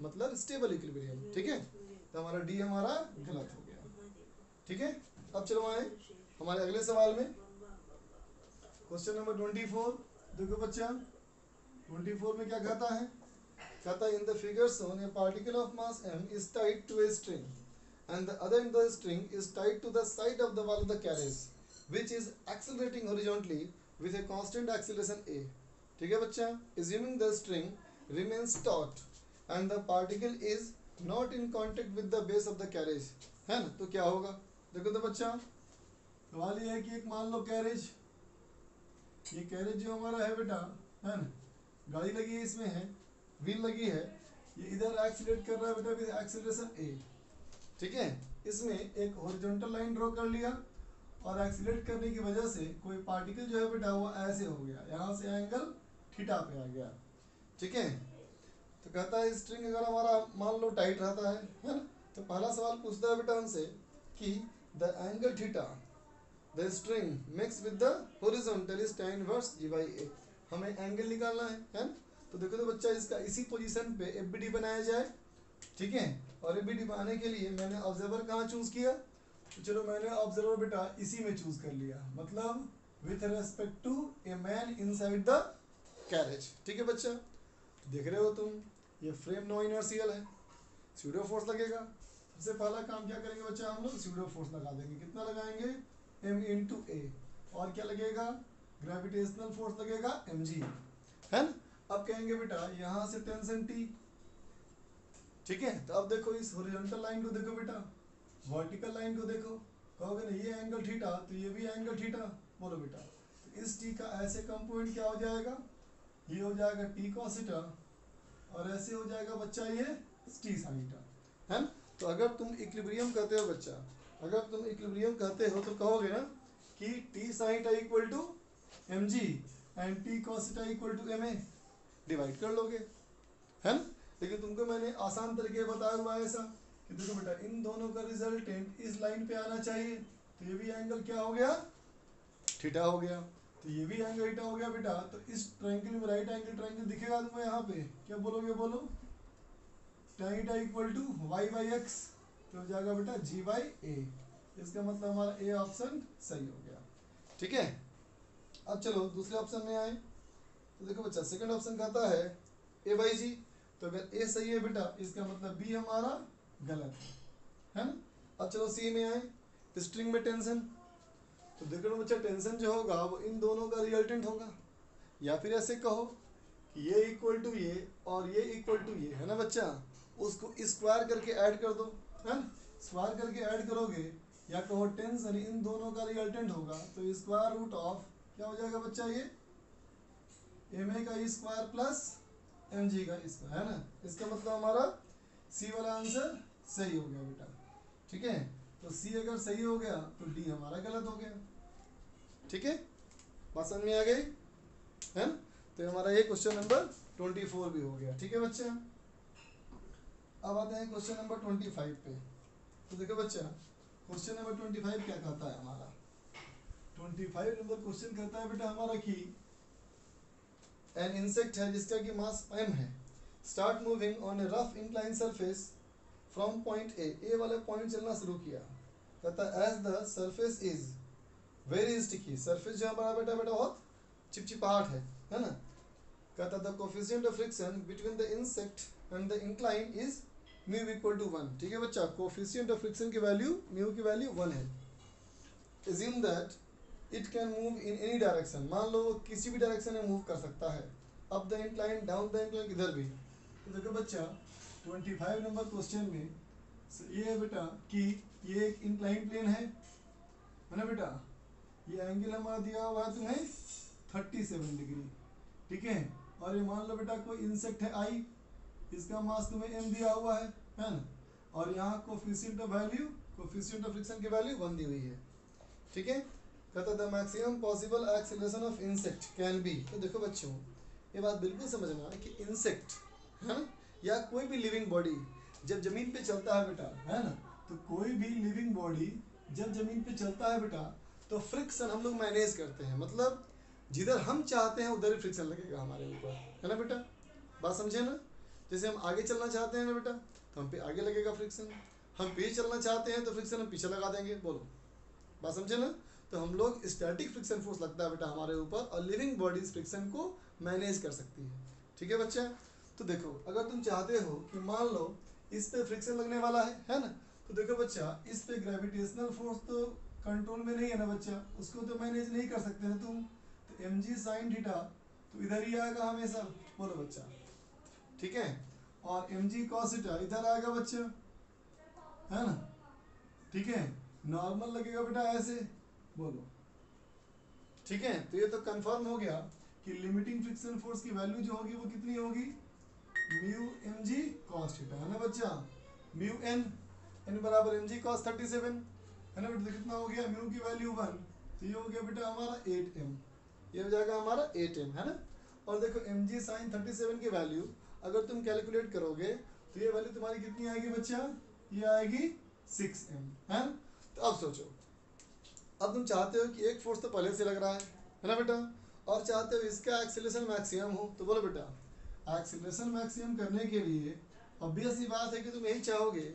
मतलब स्टेबल इक्विलिब्रियम ठीक है तो हमारा डी हमारा गलत हो गया ठीक है अब चलो आए हमारे अगले सवाल में क्वेश्चन नंबर ट्वेंटी फोर देखो बच्चा ट्वेंटी फोर में क्या कहता है कहता है in the figure shown a particle of mass m is tied to a string and the other end of the string is tied to the side of the wall of the carriage which is accelerating horizontally with a constant acceleration a ठीक है बच्चा assuming the string remains taut and the particle is not in contact with the base of the carriage. है ना? तो क्या होगा? देखो तो बच्चा, सवाल ये है कि एक मान लो कैरेज ये कैरेज जो हमारा है बेटा, है ना? गाड़ी लगी है इसमें, है? व्हील लगी है. ये इधर एक्सीलेट कर रहा है बेटा विद एक्सीलरेशन ए ठीक है? इसमें एक हॉरिजॉन्टल लाइन ड्रॉ कर लिया और एक्सीलेट करने की वजह से कोई पार्टिकल जो है बेटा, वो ऐसे हो गया। यहाँ से एंगल थीटा पे आ गया। ठीक है? तो कहता है स्ट्रिंग अगर हमारा मान लो टाइट रहता है है ना? तो पहला सवाल पूछता है बेटा हमसे कि the angle theta the string mix with the horizontal is tan inverse g by a, हमें एंगल निकालना है है ना? तो देखो तो बच्चा, इसका इसी पोजीशन पे एफ़ बनाया जाए, ठीक है? और एफ़ बनाने के लिए मैंने ऑब्जर्वर कहाँ चूज़ किया? तो चलो मैंने ऑब्जर्वर बेटा इसी में चूज़ कर लिया मतलब with respect to a man inside the carriage ठीक है बच्चा? देख रहे हो तुम? ये फ्रेम नो इनर्शियल है। स्यूडो फोर्स लगेगा। सबसे पहला काम क्या करेंगे बच्चा हम लोग? स्यूडो फोर्स लगा देंगे। कितना लगाएँगे? एम इंटू ए और क्या लगेगा? ग्रेविटेशनल फोर्स लगेगा एम जी है ना? अब कहेंगे, बेटा, यहाँ से टेंशन टी ठीक है? तो अब देखो इस हॉरिजॉन्टल लाइन को देखो बेटा। वर्टिकल लाइन को देखो। कहोगे ना, ये एंगल थीटा तो ये भी एंगल थीटा बोलो बेटा। तो इस टी का ऐसे कंपोनेंट क्या हो जाएगा? ये हो जाएगा टी कॉसिटा और ऐसे हो जाएगा बच्चा ये टी साइटा है ना? तो अगर तुम इक्विलिब्रियम कहते हो बच्चा, अगर तुम इक्विलिब्रियम कहते हो तो कहोगे ना कि T sin theta equal to m g and T cos theta equal to m a divide कर लोगे, है ना? लेकिन तुमको मैंने आसान तरीके बताया हुआ है ऐसा कि देखो बेटा, इन दोनों का रिजल्टेंट इस लाइन पे आना चाहिए तो ये भी एंगल क्या हो गया? थीटा हो गया। तो ये भी एंगल हो गया बेटा तो इस ट्रायंगल में राइट एंगल ट्रायंगल दिखेगा तुम्हें यहाँ पे। क्या बोलोगे बोलो? Theta equal to y by x तो हो जाएगा बेटा जी बाई ए इसका मतलब हमारा ए ऑप्शन सही हो गया। ठीक है? अब चलो, दूसरे ऑप्शन में आए। तो देखो बच्चा सेकंड ऑप्शन कहता है ए बाई जी तो अगर ए सही है बेटा, इसका मतलब बी हमारा गलत है। है ना? अब चलो सी में आए। स्ट्रिंग में टेंशन तो देखो ना बच्चा, टेंशन जो होगा वो इन दोनों का रिजल्टेंट होगा। या फिर ऐसे कहो कि ये इक्वल टू ये और ये इक्वल टू ये, है ना बच्चा? उसको स्क्वायर करके ऐड कर दो, है? स्क्वायर करके ऐड करोगे या कहो टेंशन इन दोनों का रिजल्टेंट होगा तो स्क्वायर रूट ऑफ़ क्या हो जाएगा बच्चा ये? एम ए का स्क्वायर प्लस एम जी का स्क्वायर है ना? इसका मतलब हमारा सी वाला आंसर सही हो गया बेटा, ठीक है? तो सी अगर सही हो गया तो डी हमारा गलत हो गया। ठीक है? बात समझ में आ गई? है ना? तो हमारा ये क्वेश्चन नंबर ट्वेंटी फोर भी हो गया। ठीक है बच्चा? अब आते हैं क्वेश्चन नंबर ट्वेंटी फाइव पे। तो देखो बच्चा क्वेश्चन नंबर ट्वेंटी फाइव क्या कहता है हमारा? ट्वेंटी फाइव नंबर क्वेश्चन कहता है, बेटा, हमारा कि एन इंसेक्ट है जिसका कि मास एम है। Start moving on a rough incline surface from point A A वाले पॉइंट चलना शुरू किया। कहता as the surface is very sticky surface जो हमारा बेटा बेटा बहुत चिपचिपाहट है है ना? कहता the coefficient of friction between the insect and the incline is mu equal to one ठीक है बच्चा? कोफिशिएंट ऑफ़ फ्रिक्शन की वैल्यू म्यू की वैल्यू वन है। Assume that it can move in any direction. मान लो किसी भी डायरेक्शन में मूव कर सकता है। Up the incline down the incline किधर भी। तो देखो बच्चा 25 नंबर क्वेश्चन में, ये है बेटा कि ये एक इंक्लाइन प्लेन है। है ना बेटा? ये एंगल हमारा दिया हुआ है तुम्हें 37 डिग्री ठीक है? और ये मान लो बेटा कोई इंसेक्ट है आई इसका मास तुम्हें एम दिया हुआ है है ना? और यहाँ coefficient of value coefficient of friction की वैल्यू वन दी हुई है, ठीक है? कहता the maximum possible acceleration of insect can be तो देखो बच्चों, ये बात बिल्कुल समझना कि इंसेक्ट है ना? या कोई भी लिविंग बॉडी जब ज़मीन पे चलता है बेटा, है ना? तो कोई भी लिविंग बॉडी जब ज़मीन पे चलता है बेटा तो फ्रिक्शन हम लोग मैनेज करते हैं। मतलब जिधर हम चाहते हैं, उधर ही फ्रिक्शन लगेगा हमारे ऊपर। है ना बेटा? बात समझे ना? जैसे हम आगे चलना चाहते हैं ना बेटा तो हम पे आगे लगेगा फ्रिक्शन हम पीछे चलना चाहते हैं तो फ्रिक्शन हम पीछे लगा देंगे। बोलो। बात समझे ना? तो हम लोग स्टैटिक फ्रिक्शन फोर्स लगता है बेटा हमारे ऊपर और लिविंग बॉडीज फ्रिक्शन को मैनेज कर सकती है। ठीक है बच्चा? तो देखो, अगर तुम चाहते हो कि मान लो इस पे फ्रिक्शन लगने वाला है है ना? तो देखो बच्चा, इस पे ग्रेविटेशनल फोर्स तो कंट्रोल में नहीं है ना बच्चा? उसको तो मैनेज नहीं कर सकते ना तुम। तो एम जी साइन थीटा तो इधर ही आएगा हमेशा। बोलो बच्चा। ठीक है? और एम जी कॉसिटा इधर आएगा बच्चा। है ना? ठीक है? नॉर्मल लगेगा बेटा ऐसे। बोलो। ठीक है? तो ये तो कंफर्म हो गया कि लिमिटिंग फ्रिक्शन फोर्स की वैल्यू जो होगी वो कितनी होगी? Mu m g cos theta है ना बच्चा? म्यू एन एन बराबर m g cos thirty seven है ना बेटा, कितना हो गया? म्यू की वैल्यू वन तो ये हो गया बेटा हमारा एट एम ये हो जाएगा हमारा एट एम है ना? और देखो m g sin thirty seven की वैल्यू अगर तुम कैलकुलेट करोगे तो ये वैल्यू तुम्हारी कितनी आएगी बच्चा? ये आएगी सिक्स एम है तो अब सोचो। अब तुम चाहते हो कि एक फोर्स तो पहले से लग रहा है है ना बेटा? और चाहते हो इसका एक्सीलरेशन मैक्सिमम हो तो बोलो बेटा। एक्सीलरेशन मैक्सिमम करने के लिए ऑब्वियस ही बात है कि तुम यही चाहोगे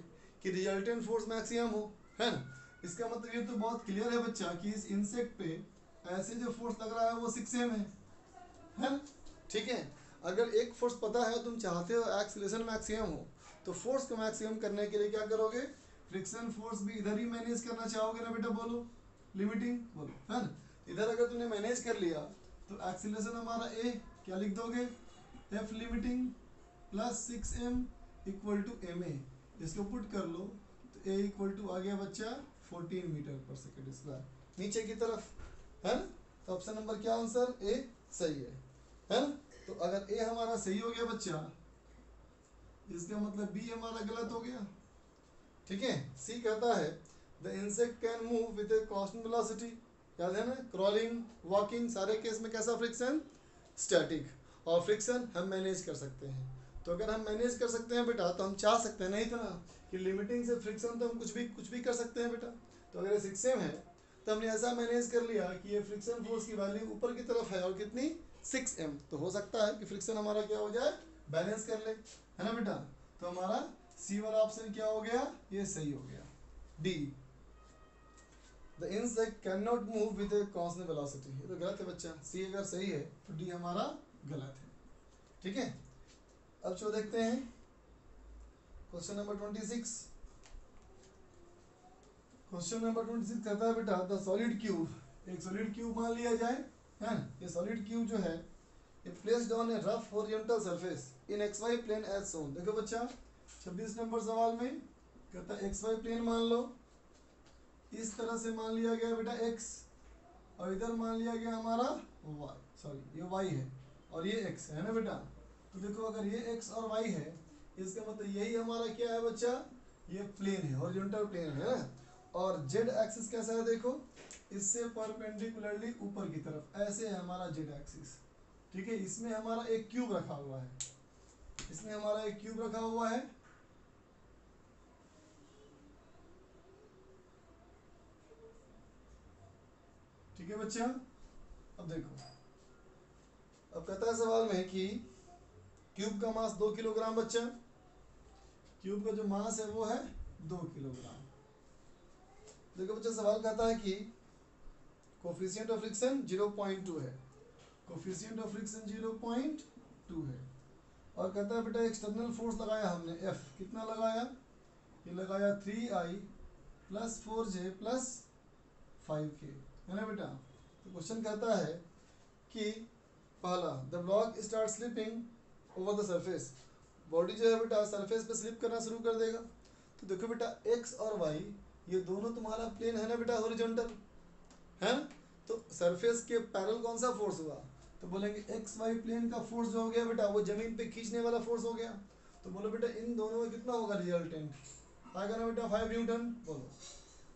कि रिजल्टेंट फोर्स मैक्सिमम हो, है ना? इसका मतलब ये तो बहुत क्लियर है बच्चा कि इस इंसेक्ट पे ऐसे जो फोर्स लग रहा है वो सिक्स एम है। ठीक है? अगर एक फोर्स पता है, तुम चाहते हो एक्सीलरेशन मैक्सिमम हो तो फोर्स को मैक्सिमम करने के लिए क्या करोगे? फ्रिक्शन फोर्स भी इधर ही मैनेज करना चाहोगे ना बेटा? बोलो। लिमिटिंग बोलो। है ना? इधर अगर तुमने मैनेज कर लिया तो एक्सीलरेशन हमारा ए क्या लिख दोगे? F limiting plus six m equal to m a इसको पुट कर लो तो ए इक्वल टू आ गया बच्चा fourteen metre per second square नीचे की तरफ़, है ना? तो ऑप्शन नंबर क्या आंसर? ए सही है। है ना? तो अगर ए हमारा सही हो गया बच्चा, इसका मतलब बी हमारा गलत हो गया। ठीक है? सी कहता है the insect can move with a constant velocity याद है ना? क्रॉलिंग वॉकिंग सारे केस में कैसा फ्रिक्शन स्टैटिक और फ्रिक्शन हम मैनेज कर सकते हैं। तो अगर हम मैनेज कर सकते हैं बेटा तो हम चाह सकते हैं, नहीं तो ना? कि लिमिटिंग से फ्रिक्शन तो हम कुछ भी कुछ भी कर सकते हैं बेटा। तो अगर ये सिक्स एम है तो हमने ऐसा मैनेज कर लिया कि ये फ्रिक्शन फोर्स की वैल्यू ऊपर की तरफ़ है और कितनी? सिक्स एम तो हो सकता है कि फ्रिक्शन हमारा क्या हो जाए? बैलेंस कर ले। है ना बेटा? तो हमारा सी वाला ऑप्शन क्या हो गया? ये सही हो गया। D the insect can not move with a constant velocity ये तो गलत है बच्चा। सी अगर सही है तो डी हमारा गलत है। ठीक है? अब जो देखते हैं। Question number twenty six question number twenty six कहता है, बेटा द सॉलिड क्यूब एक सॉलिड क्यूब मान लिया जाए, है ये सॉलिड क्यूब जो है, ये placed on a rough horizontal surface in x y plane as shown देखो बच्चा 26 नंबर सवाल में कहता है एक्स वाई प्लेन मान लो। इस तरह से मान लिया गया, बेटा एक्स और इधर मान लिया गया हमारा वाई सॉरी ये वाई है, और ये एक्स है ना बेटा? तो देखो, अगर ये एक्स और वाई है इसका मतलब यही हमारा क्या है बच्चा? ये प्लेन है हॉरिजॉन्टल प्लेन है ना? और जेड एक्सिस कैसा है देखो? इससे परपेंडिकुलरली ऊपर की तरफ़। ऐसे है हमारा जेड एक्सिस ठीक है? इसमें हमारा एक क्यूब रखा हुआ है। इसमें हमारा एक क्यूब रखा हुआ है। ठीक है बच्चा? अब देखो। अब कहता है सवाल में कि क्यूब का मास दो किलोग्राम बच्चा? क्यूब का जो मास है वो है दो किलोग्राम। देखो बच्चा सवाल कहता है कि कोफिशिएंट ऑफ़ फ्रिक्शन 0.2 है। कोफिशिएंट ऑफ़ फ्रिक्शन 0.2 है। और कहता है, बेटा एक्सटर्नल फोर्स लगाया हमने एफ़ कितना लगाया? ये लगाया three i plus four j plus five k है ना बेटा? तो क्वेश्चन कहता है कि, पहला the block start slipping over the surface body जो है बेटा सरफेस पे स्लिप करना शुरू कर देगा। तो देखो बेटा एक्स और वाई ये दोनों तुम्हारा प्लेन है ना बेटा हॉरिजॉन्टल है तो सरफेस के पैरल कौन सा फोर्स हुआ? तो बोलेंगे एक्स वाई प्लेन का फोर्स जो हो गया बेटा, वो ज़मीन पे खींचने वाला फोर्स हो गया। तो बोलो बेटा, इन दोनों में कितना होगा रिजल्टेंट आएगा ना बेटा फाइव न्यूटन बोलो।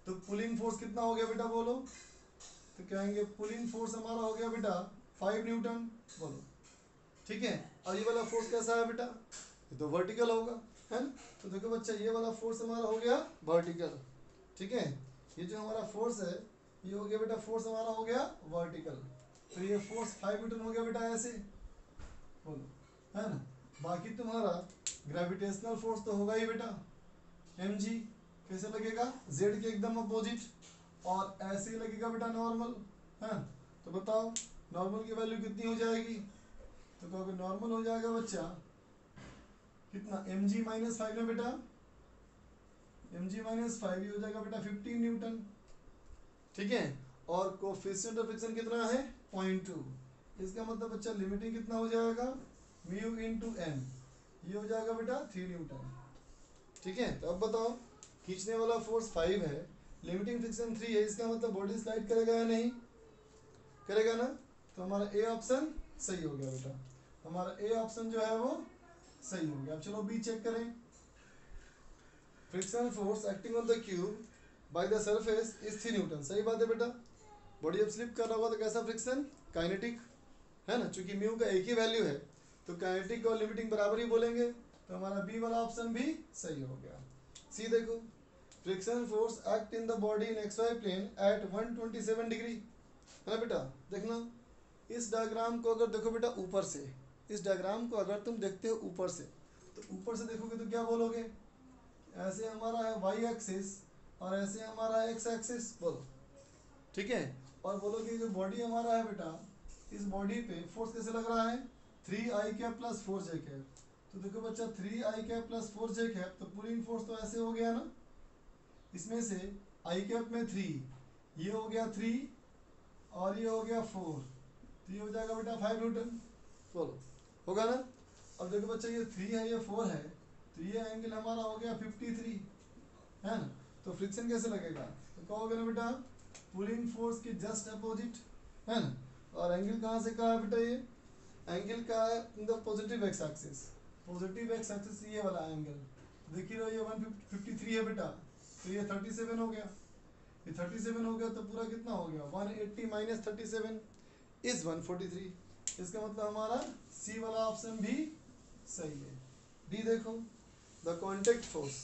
तो पुलिंग फोर्स कितना हो गया बेटा, बोलो। तो कहेंगे पुलिंग फोर्स हमारा हो गया बेटा फाइव न्यूटन बोलो। ठीक है? और ये वाला फोर्स कैसा है बेटा? ये तो वर्टिकल होगा, है ना? तो देखो बच्चा, ये वाला फोर्स हमारा हो गया वर्टिकल ठीक है? ये जो हमारा फोर्स है, ये हो गया बेटा फोर्स हमारा हो गया वर्टिकल तो ये फोर्स फाइव न्यूटन हो गया बेटा ऐसे। बोलो, है ना? बाकी तुम्हारा ग्रेविटेशनल फोर्स तो होगा ही बेटा। एम जी कैसे लगेगा? जेड के एकदम अपोजिट और ऐसे ही लगेगा बेटा नॉर्मल है तो बताओ नॉर्मल की वैल्यू कितनी हो जाएगी? तो कहोगे नॉर्मल हो जाएगा बच्चा कितना? एम जी माइनस फाइव में बेटा? एम जी माइनस फाइव ये हो जाएगा बेटा फिफ्टीन न्यूटन। ठीक है? और कोफिशिएंट ऑफ़ फ्रिक्शन कितना है? पॉइंट टू इसका मतलब बच्चा लिमिटिंग कितना हो जाएगा? म्यू इनटू एन ये हो जाएगा बेटा थ्री न्यूटन। ठीक है? तो अब बताओ, खींचने वाला फोर्स फाइव है लिमिटिंग फ्रिक्शन थ्री है, इसका मतलब बॉडी स्लाइड करेगा या नहीं? करेगा ना? तो हमारा ए ऑप्शन सही हो गया बेटा। हमारा ए ऑप्शन जो है वो सही हो गया अब चलो बी चेक करें। Friction force acting on the cube by the surface is three newton सही बात है बेटा? बॉडी अब स्लिप कर रहा होगा तो कैसा फ्रिक्शन काइनेटिक है ना? चूँकि म्यू का एक ही वैल्यू है तो काइनेटिक और लिमिटिंग बराबर ही बोलेंगे तो हमारा बी वाला ऑप्शन भी सही हो गया। सी देखो। Friction force act in the body in x y plane at 127 degree है ना बेटा? देखना। इस डायग्राम को अगर देखो बेटा ऊपर से इस डायग्राम को अगर तुम देखते हो ऊपर से तो ऊपर से देखोगे तो क्या बोलोगे? ऐसे हमारा है वाई एक्सिस और ऐसे हमारा है एक्स एक्सिस बोलो। ठीक है? और बोलोगे जो बॉडी हमारा है बेटा, इस बॉडी पे फोर्स कैसे लग रहा है? Three I cap plus four J cap तो देखो बच्चा three I cap plus four J cap तो पुलिंग फोर्स तो ऐसे हो गया ना? इसमें से आई कैप में थ्री ये हो गया थ्री और ये हो गया फोर तो ये हो जाएगा बेटा फाइव न्यूटन बोलो। होगा ना? अब देखो बच्चा, ये थ्री है, ये फोर है। तो ये एंगल हमारा हो गया फिफ्टी थ्री है ना? तो फ्रिक्शन कैसे लगेगा? तो कहोगे ना बेटा पुलिंग फोर्स की जस्ट अपोजिट है ना? और एंगल कहाँ से कहा है बेटा ये? एंगल का है in the positive x axis positive x axis ये वाला एंगल देखिए ये वन फिफ्टी थ्री है बेटा। तो ये थर्टी सेवन हो गया। ये थर्टी सेवन हो गया तो पूरा कितना हो गया? One eighty minus thirty seven is one forty three इसका मतलब हमारा? सी वाला ऑप्शन भी सही है। डी देखो the contact force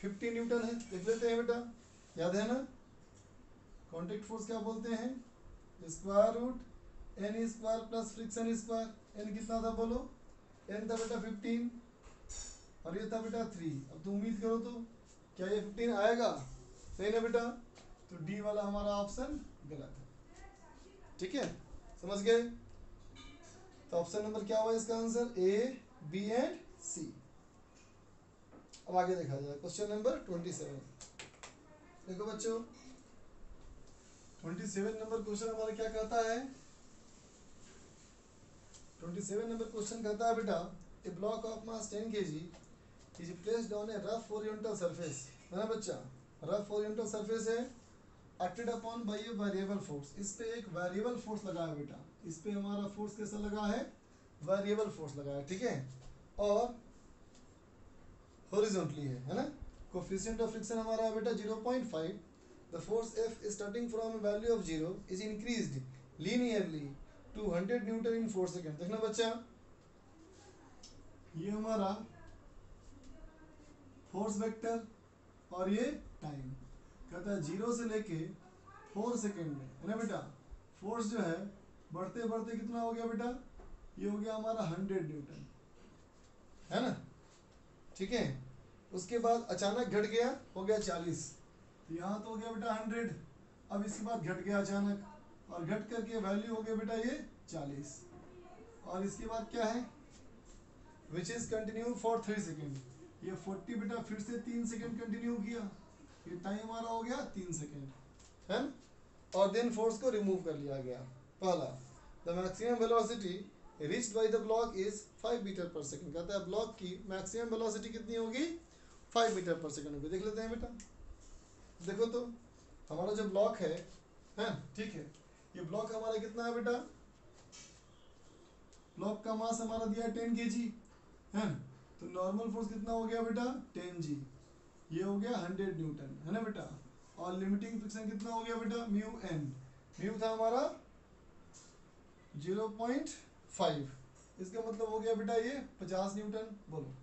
fifty newton है, देख लेते हैं बेटा। याद है ना? कॉन्टेक्ट फोर्स क्या बोलते हैं? Square root N square plus friction square N कितना था बोलो? एन था बेटा फिफ्टीन और ये था बेटा थ्री अब तुम उम्मीद करो तो क्या ये फिफ्टीन आएगा? नहीं ना बेटा? तो डी वाला हमारा ऑप्शन गलत है। ठीक है? समझ गए? तो ऑप्शन नंबर क्या हुआ इसका answer A B and C अब आगे देखा जाए। क्वेश्चन नंबर ट्वेंटी सेवन देखो बच्चों ट्वेंटी सेवन नंबर क्वेश्चन हमारा क्या कहता है? ट्वेंटी सेवन नंबर क्वेश्चन कहता है, बेटा a block of mass ten k g is placed on a rough horizontal surface है ना बच्चा? रफ ओरिएंटल सरफेस है acted upon by a variable force इस पे एक वेरिएबल फोर्स लगा है बेटा। इस पे हमारा फोर्स कैसा लगा है? वेरिएबल फोर्स लगा है, ठीक है? और हॉरिजॉन्टली है है ना? कोफिशिएंट ऑफ़ फ्रिक्शन हमारा बेटा 0.5 the force F is starting from a value of 0 is increased linearly to 100 newton in 4 seconds. देखना बच्चा। ये हमारा फोर्स वेक्टर और ये टाइम कहता है ज़ीरो से लेके फोर सेकेंड में, है ना बेटा? फोर्स जो है बढ़ते बढ़ते कितना हो गया बेटा? ये हो गया हमारा हंड्रेड न्यूटन। है ना? ठीक है? उसके बाद अचानक घट गया, हो गया चालीस। तो यहाँ तो हो गया बेटा हंड्रेड। अब इसके बाद घट गया अचानक। और घट करके वैल्यू हो गया बेटा ये चालीस। और इसके बाद क्या है? Which is continue for three second ये फोर्टी बेटा फिर से तीन सेकेंड कंटिन्यू किया। ये टाइम हमारा हो गया तीन सेकेंड है? और देन फोर्स को रिमूव कर लिया गया। पहला। The maximum velocity reached by the block is five metre per second कहता है ब्लॉक की मैक्सिमम वेलोसिटी कितनी होगी? फाइव मीटर पर सेकेंड होगी। देख लेते हैं बेटा। देखो तो हमारा जो ब्लॉक है, हैं? ठीक है। ये ब्लॉक हमारा कितना है बेटा? ब्लॉक का मास हमारा दिया टेन के जी है? तो नॉर्मल फोर्स कितना हो गया बेटा? टेन जी ये हो गया हंड्रेड न्यूटन है ना बेटा? और लिमिटिंग फ्रिक्शन कितना हो गया बेटा? म्यू एन म्यू था हमारा ज़ीरो पॉइंट फाइव। इसका मतलब हो गया बेटा ये पचास न्यूटन बोलो।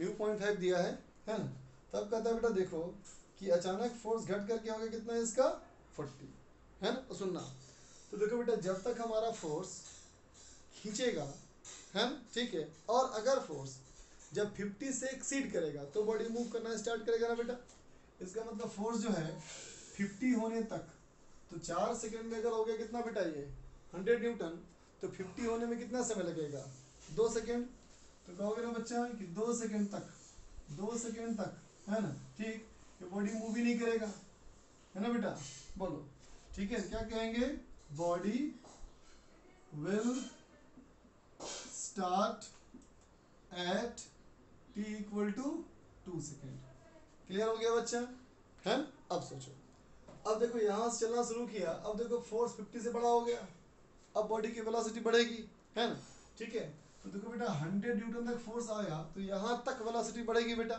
न्यू पॉइंट फाइव दिया है। है ना? तब कहता है बेटा देखो कि अचानक फोर्स घट करके हो गया? कितना है इसका? फोर्टी। है ना? सुनना। तो देखो बेटा जब तक हमारा फोर्स खींचेगा है ना? ठीक है? और अगर फोर्स जब 50 से एक्सीड करेगा तो बॉडी मूव करना स्टार्ट करेगा ना बेटा? इसका मतलब फोर्स जो है 50 होने तक। तो चार सेकेंड में अगर हो गया कितना बेटा ये? 100 न्यूटन तो 50 होने में कितना समय लगेगा? दो सेकेंड। तो कहोगे ना बच्चा, कि दो सेकेंड तक, दो सेकेंड तक, है ना? ठीक? ये बॉडी मूव ही नहीं करेगा। है ना बेटा? बोलो। ठीक है, क्या कहेंगे? Body will start at t equal to two second clear हो गया बच्चा? है? अब सोचो। अब देखो, यहाँ से चलना शुरू किया। अब देखो फोर्स 50 से बड़ा हो गया। अब बॉडी की वेलोसिटी बढ़ेगी, है ना? ठीक है? तो देखो बेटा 100 न्यूटन तक फोर्स आया तो यहाँ तक वेलोसिटी बढ़ेगी बेटा,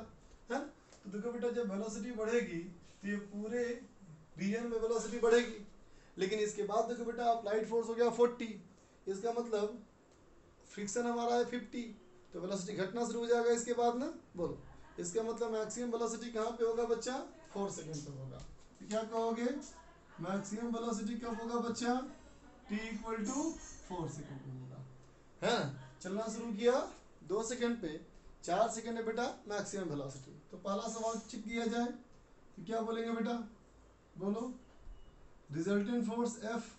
है तो देखो बेटा, जब वेलोसिटी बढ़ेगी तो ये पूरे रीजन में वेलोसिटी बढ़ेगी। लेकिन इसके बाद देखो बेटा अप्लाइड फोर्स हो गया 40 इसका मतलब फ्रिक्शन हमारा है 50 तो वेलोसिटी घटना शुरू हो जाएगा इसके बाद ना? बोलो। इसका मतलब मैक्सिमम वेलोसिटी कहाँ पे होगा बच्चा? फोर सेकेंड पे होगा। तो क्या कहोगे? मैक्सिमम वेलोसिटी कब होगा बच्चा? इक्वल टू फोर सेकेंड पे होगा। है? ना चलना शुरू किया दो सेकेंड पे। चार सेकेंड है बेटा मैक्सिमम वेलोसिटी तो पहला सवाल चेक किया जाए तो क्या बोलेंगे बेटा? बोलो। Resultant force F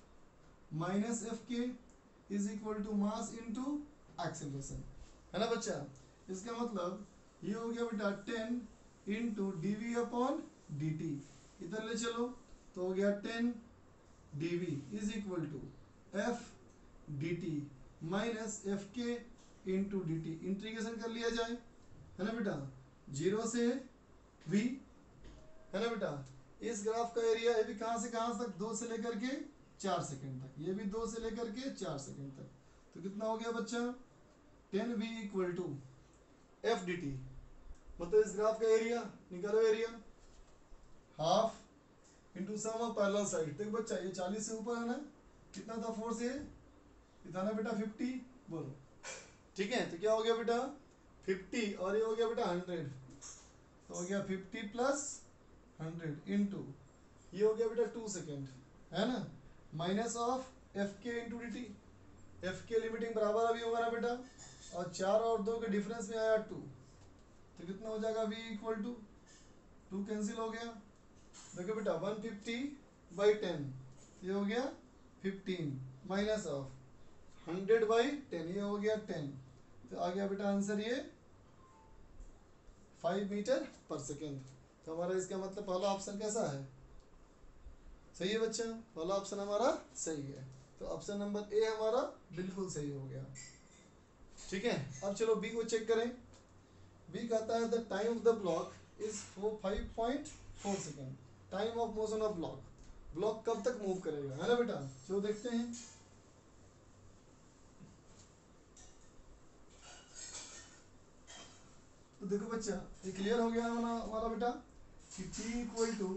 minus F k is equal to mass into acceleration है ना बच्चा? इसका मतलब ये हो गया बेटा ten into d v upon d t इधर ले चलो तो हो गया ten d v is equal to F d t minus F k into d t. Integration कर लिया जाए। है ना बेटा? ज़ीरो से वी। है ना बेटा? इस ग्राफ का एरिया ये भी कहाँ से कहाँ तक? दो से लेकर के चार सेकंड तक। ये भी दो से लेकर के चार सेकंड तक। तो कितना हो गया बच्चा? Ten v equal to F d t. मतलब इस ग्राफ का एरिया, निकालो area. Half into sum of parallel side. देखो बच्चा, ये चालीस से ऊपर है ना? कितना था फोर से था बेटा फिफ्टी बोलो। ठीक है तो क्या हो गया बेटा? फिफ्टी और ये हो गया बेटा हंड्रेड तो हो गया फिफ्टी प्लस हंड्रेड इंटू ये हो गया बेटा टू सेकेंड है ना? Minus of F k into d t F k limiting बराबर अभी होगा ना बेटा? और चार और दो के डिफरेंस में आया टू तो कितना हो जाएगा v equal to two cancel हो गया। देखो बेटा वन फिफ्टी बाई टेन ये हो गया fifteen minus of hundred by ten ये हो गया टेन तो आ गया बेटा आंसर ये फाइव मीटर पर सेकेंड तो हमारा इसका मतलब पहला ऑप्शन कैसा है? सही है बच्चा? पहला ऑप्शन हमारा सही है। तो ऑप्शन नंबर ए हमारा बिल्कुल सही हो गया। ठीक है? अब चलो बी को चेक करें। बी कहता है the time of the block is five point four second time of motion of block block कब तक मूव करेगा? है ना बेटा? चलो देखते हैं। तो देखो बच्चा, ये क्लियर हो गया हमारा हमारा बेटा कि t equal to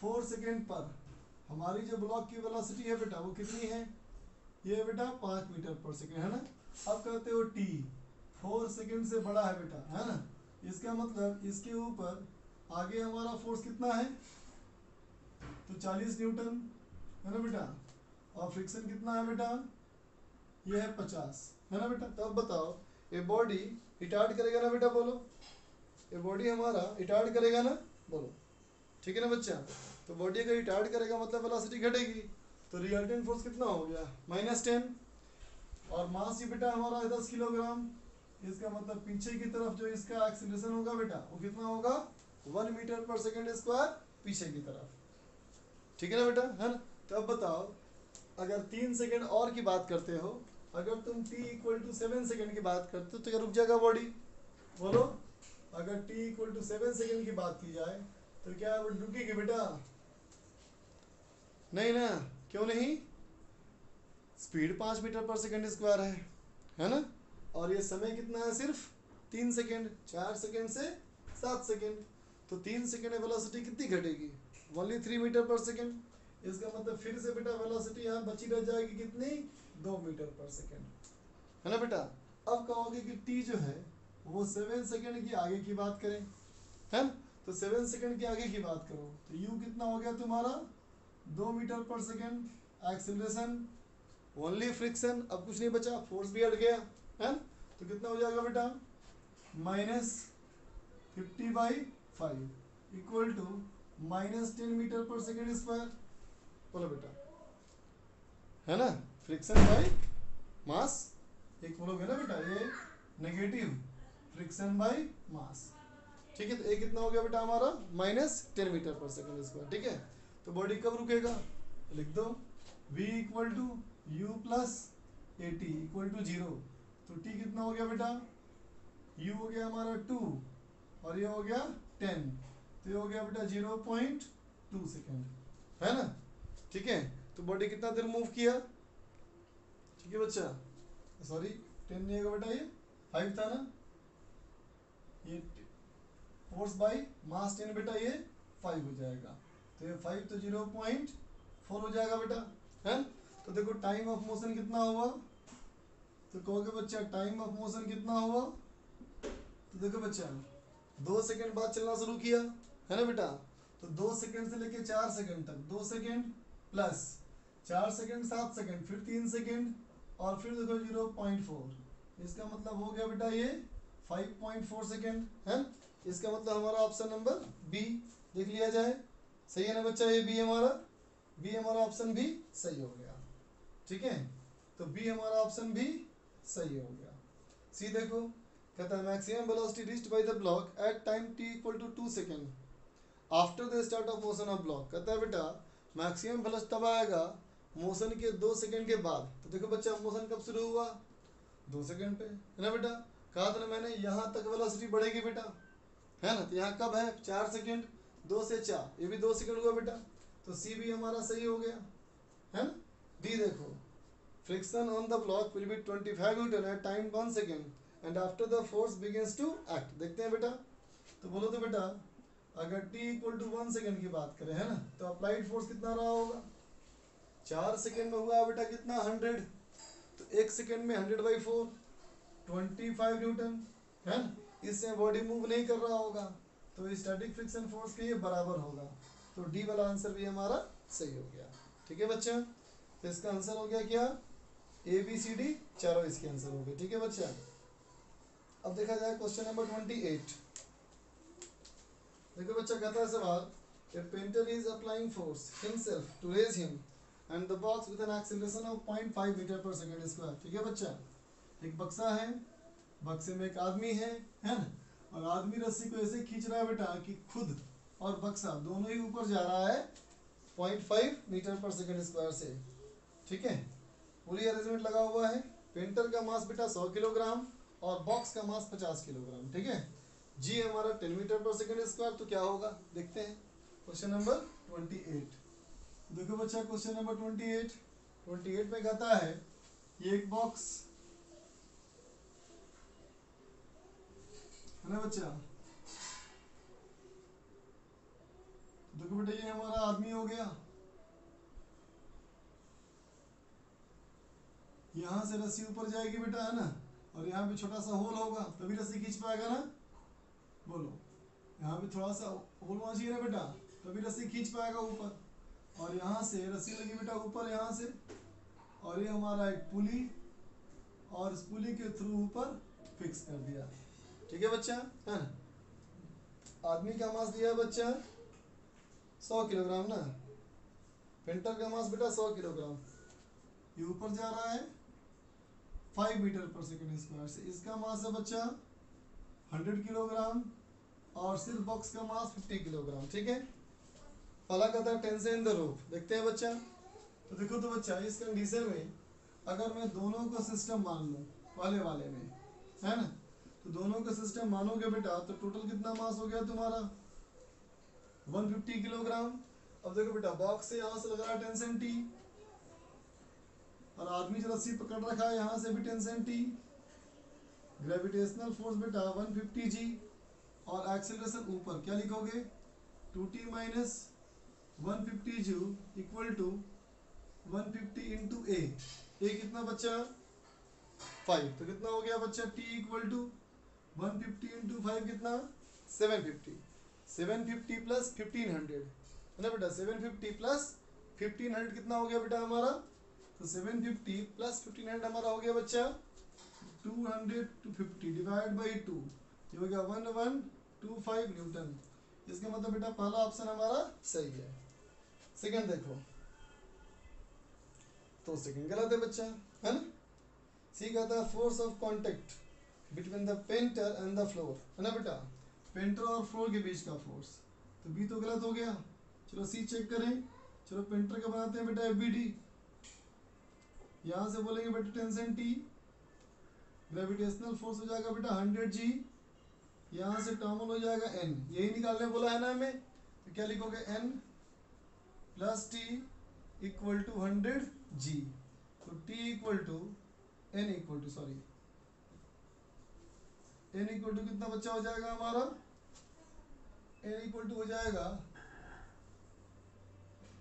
four second पर हमारी जो ब्लॉक की वेलोसिटी है बेटा, वो कितनी है? ये बेटा पाँच मीटर पर सेकेंड है ना? अब कहते हो t फोर सेकेंड से बड़ा है बेटा, है ना? इसका मतलब इसके ऊपर आगे हमारा फोर्स कितना है? तो चालीस न्यूटन, है ना बेटा? और फ्रिक्शन कितना है बेटा? ये है पचास, है ना बेटा? तो अब बताओ, ये बॉडी रिटार्ड करेगा ना बेटा बोलो? ये बॉडी हमारा रिटार्ड करेगा ना? बोलो। ठीक है ना बच्चा? तो बॉडी अगर रिटार्ड करेगा मतलब वेलोसिटी घटेगी। तो रिजल्टेंट फोर्स कितना हो गया? माइनस टेन और मास ही बेटा हमारा है दस किलोग्राम। इसका मतलब पीछे की तरफ़ जो इसका एक्सीलरेशन होगा बेटा, वो कितना होगा? One metre per second square पीछे की तरफ़। ठीक है ना बेटा? है ना? तो अब बताओ, अगर तीन सेकेंड और की बात करते हो, अगर तुम t equal to seven second की बात करते हो तो क्या रुक जाएगा बॉडी बोलो। अगर t equal to seven second की बात की जाए तो क्या वो रुकेगी बेटा? नहीं ना। क्यों नहीं? स्पीड पाँच मीटर पर सेकेंड स्क्वायर है। है ना? और ये समय कितना है सिर्फ़? तीन सेकेंड चार सेकेंड से सात सेकेंड तो तीन सेकेंड में वेलोसिटी कितनी घटेगी? Only three metre per second इसका मतलब फिर से बेटा वेलोसिटी यहाँ बची रह जाएगी कितनी? दो मीटर पर सेकेंड है ना बेटा? अब कहोगे कि टी जो है, वो सेवन सेकेंड की आगे की बात करें। है? तो सेवन सेकेंड के आगे की बात करो। तो यू कितना हो गया तुम्हारा? दो metre per second acceleration only friction अब कुछ नहीं बचा. फोर्स भी हट गया। है? तो कितना हो जाएगा बेटा? Minus fifty by five equal to minus ten metre per second square. बोलो बेटा। है ना? Friction by mass. एक बोलोगे ना बेटा? ये नेगेटिव। फ्रिक्शन बाई मास। ठीक है तो ए कितना हो गया बेटा हमारा? Minus ten metre per second square. ठीक है? तो बॉडी कब रुकेगा? लिख दो। V equal to U plus A T equal to zero तो t कितना हो गया बेटा? U हो गया हमारा टू और ये हो गया टेन तो हो गया बेटा ज़ीरो पॉइंट टू सेकेंड, है ना? ठीक है तो बॉडी कितना देर मूव किया? ठीक है बच्चा? सॉरी टेन नहीं होगा बेटा ये फाइव था ना? ये फोर्स बाई मास टेन बेटा ये फाइव हो जाएगा। तो ये फाइव तो ज़ीरो पॉइंट फोर हो जाएगा बेटा, है? तो देखो टाइम ऑफ़ मोशन कितना हुआ? तो कहोगे बच्चा टाइम ऑफ़ मोशन कितना हुआ? तो देखो बच्चा, दो सेकंड बाद चलना शुरू किया। है ना बेटा? तो दो सेकंड से लेके चार सेकंड तक, दो सेकंड प्लस चार सेकंड, सात सेकंड, फिर तीन सेकंड और फिर देखो ज़ीरो पॉइंट फोर इसका मतलब हो गया बेटा ये फाइव पॉइंट फोर सेकेंड, है इसका मतलब हमारा ऑप्शन नंबर बी देख लिया जाए। सही है ना बच्चा ये बी हमारा? बी हमारा ऑप्शन भी सही हो गया। ठीक है? तो बी हमारा ऑप्शन भी सही हो गया। सी देखो, कहता है maximum velocity reached by the block at time T equal to two second after the start of motion of block कहता है बेटा मैक्सिमम वेलोसिटी तब आएगा मोशन के दो सेकंड के बाद। तो देखो बच्चा मोशन कब शुरू हुआ? दो सेकंड पे। है ना बेटा? कहा था ना मैंने, यहाँ तक वेलोसिटी बढ़ेगी बेटा। है ना? तो यहाँ कब है? चार सेकंड दो से चार। ये भी दो सेकंड हुआ बेटा। तो सी भी हमारा सही हो गया। है ना? डी देखो। Friction on the block will be twenty five newton at time one second and after the force begins to act देखते हैं बेटा। तो बोलो तो बेटा अगर T equal to one second की बात करें, है ना? तो अप्लाइड फोर्स कितना रहा होगा? चार सेकेंड में हुआ बेटा कितना? हंड्रेड तो एक सेकेंड में hundred by four twenty five newton है ना? इससे बॉडी मूव नहीं कर रहा होगा। तो स्टैटिक फ्रिक्शन फोर्स के ये बराबर होगा। तो डी वाला आंसर भी हमारा सही हो गया। ठीक है बच्चा? तो इसका आंसर हो गया क्या? ए बी सी डी चारों इसके आंसर हो गए। ठीक है बच्चा? अब देखा जाए क्वेश्चन नंबर ट्वेंटी एट देखो बच्चा कहता है सवाल A painter is applying force, himself, to raise him, and the box with an acceleration of 0.5 meter per second square. ठीक है बच्चा? एक बक्सा है, बक्से में एक आदमी है है ना? और आदमी रस्सी को ऐसे खींच रहा है बेटा कि खुद और बक्सा दोनों ही ऊपर जा रहा है 0.5 मीटर पर सेकंड स्क्वायर से। ठीक है? पूरी अरेंजमेंट लगा हुआ है। पेंटर का मास बेटा 100 किलोग्राम और बॉक्स का मास 50 किलोग्राम। ठीक है? जी, हमारा 10 मीटर पर सेकेंड स्क्वायर तो क्या होगा? देखते हैं। क्वेश्चन नंबर 28 देखो बच्चा क्वेश्चन नंबर 28 28 में कहता है, ये एक बॉक्स है ना बच्चा? देखो बेटा, ये हमारा आदमी हो गया। यहाँ से रस्सी ऊपर जाएगी बेटा, है ना? और यहाँ पे छोटा सा होल होगा, तभी रस्सी खींच पाएगा ना? बोलो। यहाँ पे थोड़ा सा होल होना चाहिए ना बेटा? तभी रस्सी खींच पाएगा ऊपर। और यहाँ से रस्सी लगी बेटा ऊपर यहाँ से। और ये हमारा एक पुली और इस पुली के थ्रू ऊपर फिक्स कर दिया। ठीक है बच्चा? है। ना आदमी का मास दिया है बच्चा? सौ किलोग्राम ना? पेंटर का मास बेटा सौ किलोग्राम। ये ऊपर जा रहा है। Five metre per second square से। इसका मास है बच्चा हंड्रेड किलोग्राम। और सिर्फ़ बॉक्स का मास फिफ्टी किलोग्राम ठीक है? पहला कहता है इन द रूप देखते हैं बच्चा। तो देखो तो बच्चा, इस कंडीशन में अगर मैं दोनों का सिस्टम मान लूँ, वाले वाले में, है ना? तो दोनों का सिस्टम मानोगे बेटा तो टोटल कितना मास हो गया तुम्हारा? 150 किलोग्राम अब देखो बेटा बॉक्स से यहाँ से लग रहा है टेंशन टी और आदमी जो रस्सी पकड़ रखा है, यहाँ से भी टेंशन टी ग्रेविटेशनल फोर्स बेटा 150 जी और एक्सेलरेशन ऊपर, क्या लिखोगे? 2t माइनस वन फिफ्टी जू equal to one fifty into A A कितना बच्चा फाइव तो कितना हो गया बच्चा? T equal to one fifty into five कितना? Seven fifty seven fifty plus fifteen hundred है ना बेटा seven fifty plus fifteen hundred कितना हो गया बेटा हमारा? तो seven fifty plus fifteen hundred हमारा हो गया बच्चा two hundred two fifty divide by two ये हो गया one one two five newton. इसका मतलब बेटा पहला ऑप्शन हमारा सही है। सेकंड देखो। तो सेकंड गलत है बच्चा, है ना? सी कहता है force of contact between the painter and the floor है ना बेटा? पेंटर और फ्लोर के बीच का फोर्स तो बी तो गलत हो गया। चलो सी चेक करें। चलो पेंटर का बनाते हैं बेटा एफ़ बी डी यहाँ से बोलेंगे बेटा टेंशन टी ग्रेविटेशनल फोर्स हो जाएगा बेटा हंड्रेड जी यहाँ से कॉमन हो जाएगा एन यही निकालने बोला है ना हमें? तो क्या लिखोगे? N plus T equal to hundred G तो T equal to N equal to sorry N equal to कितना बच्चा हो जाएगा हमारा? एन इक्वल टू हो जाएगा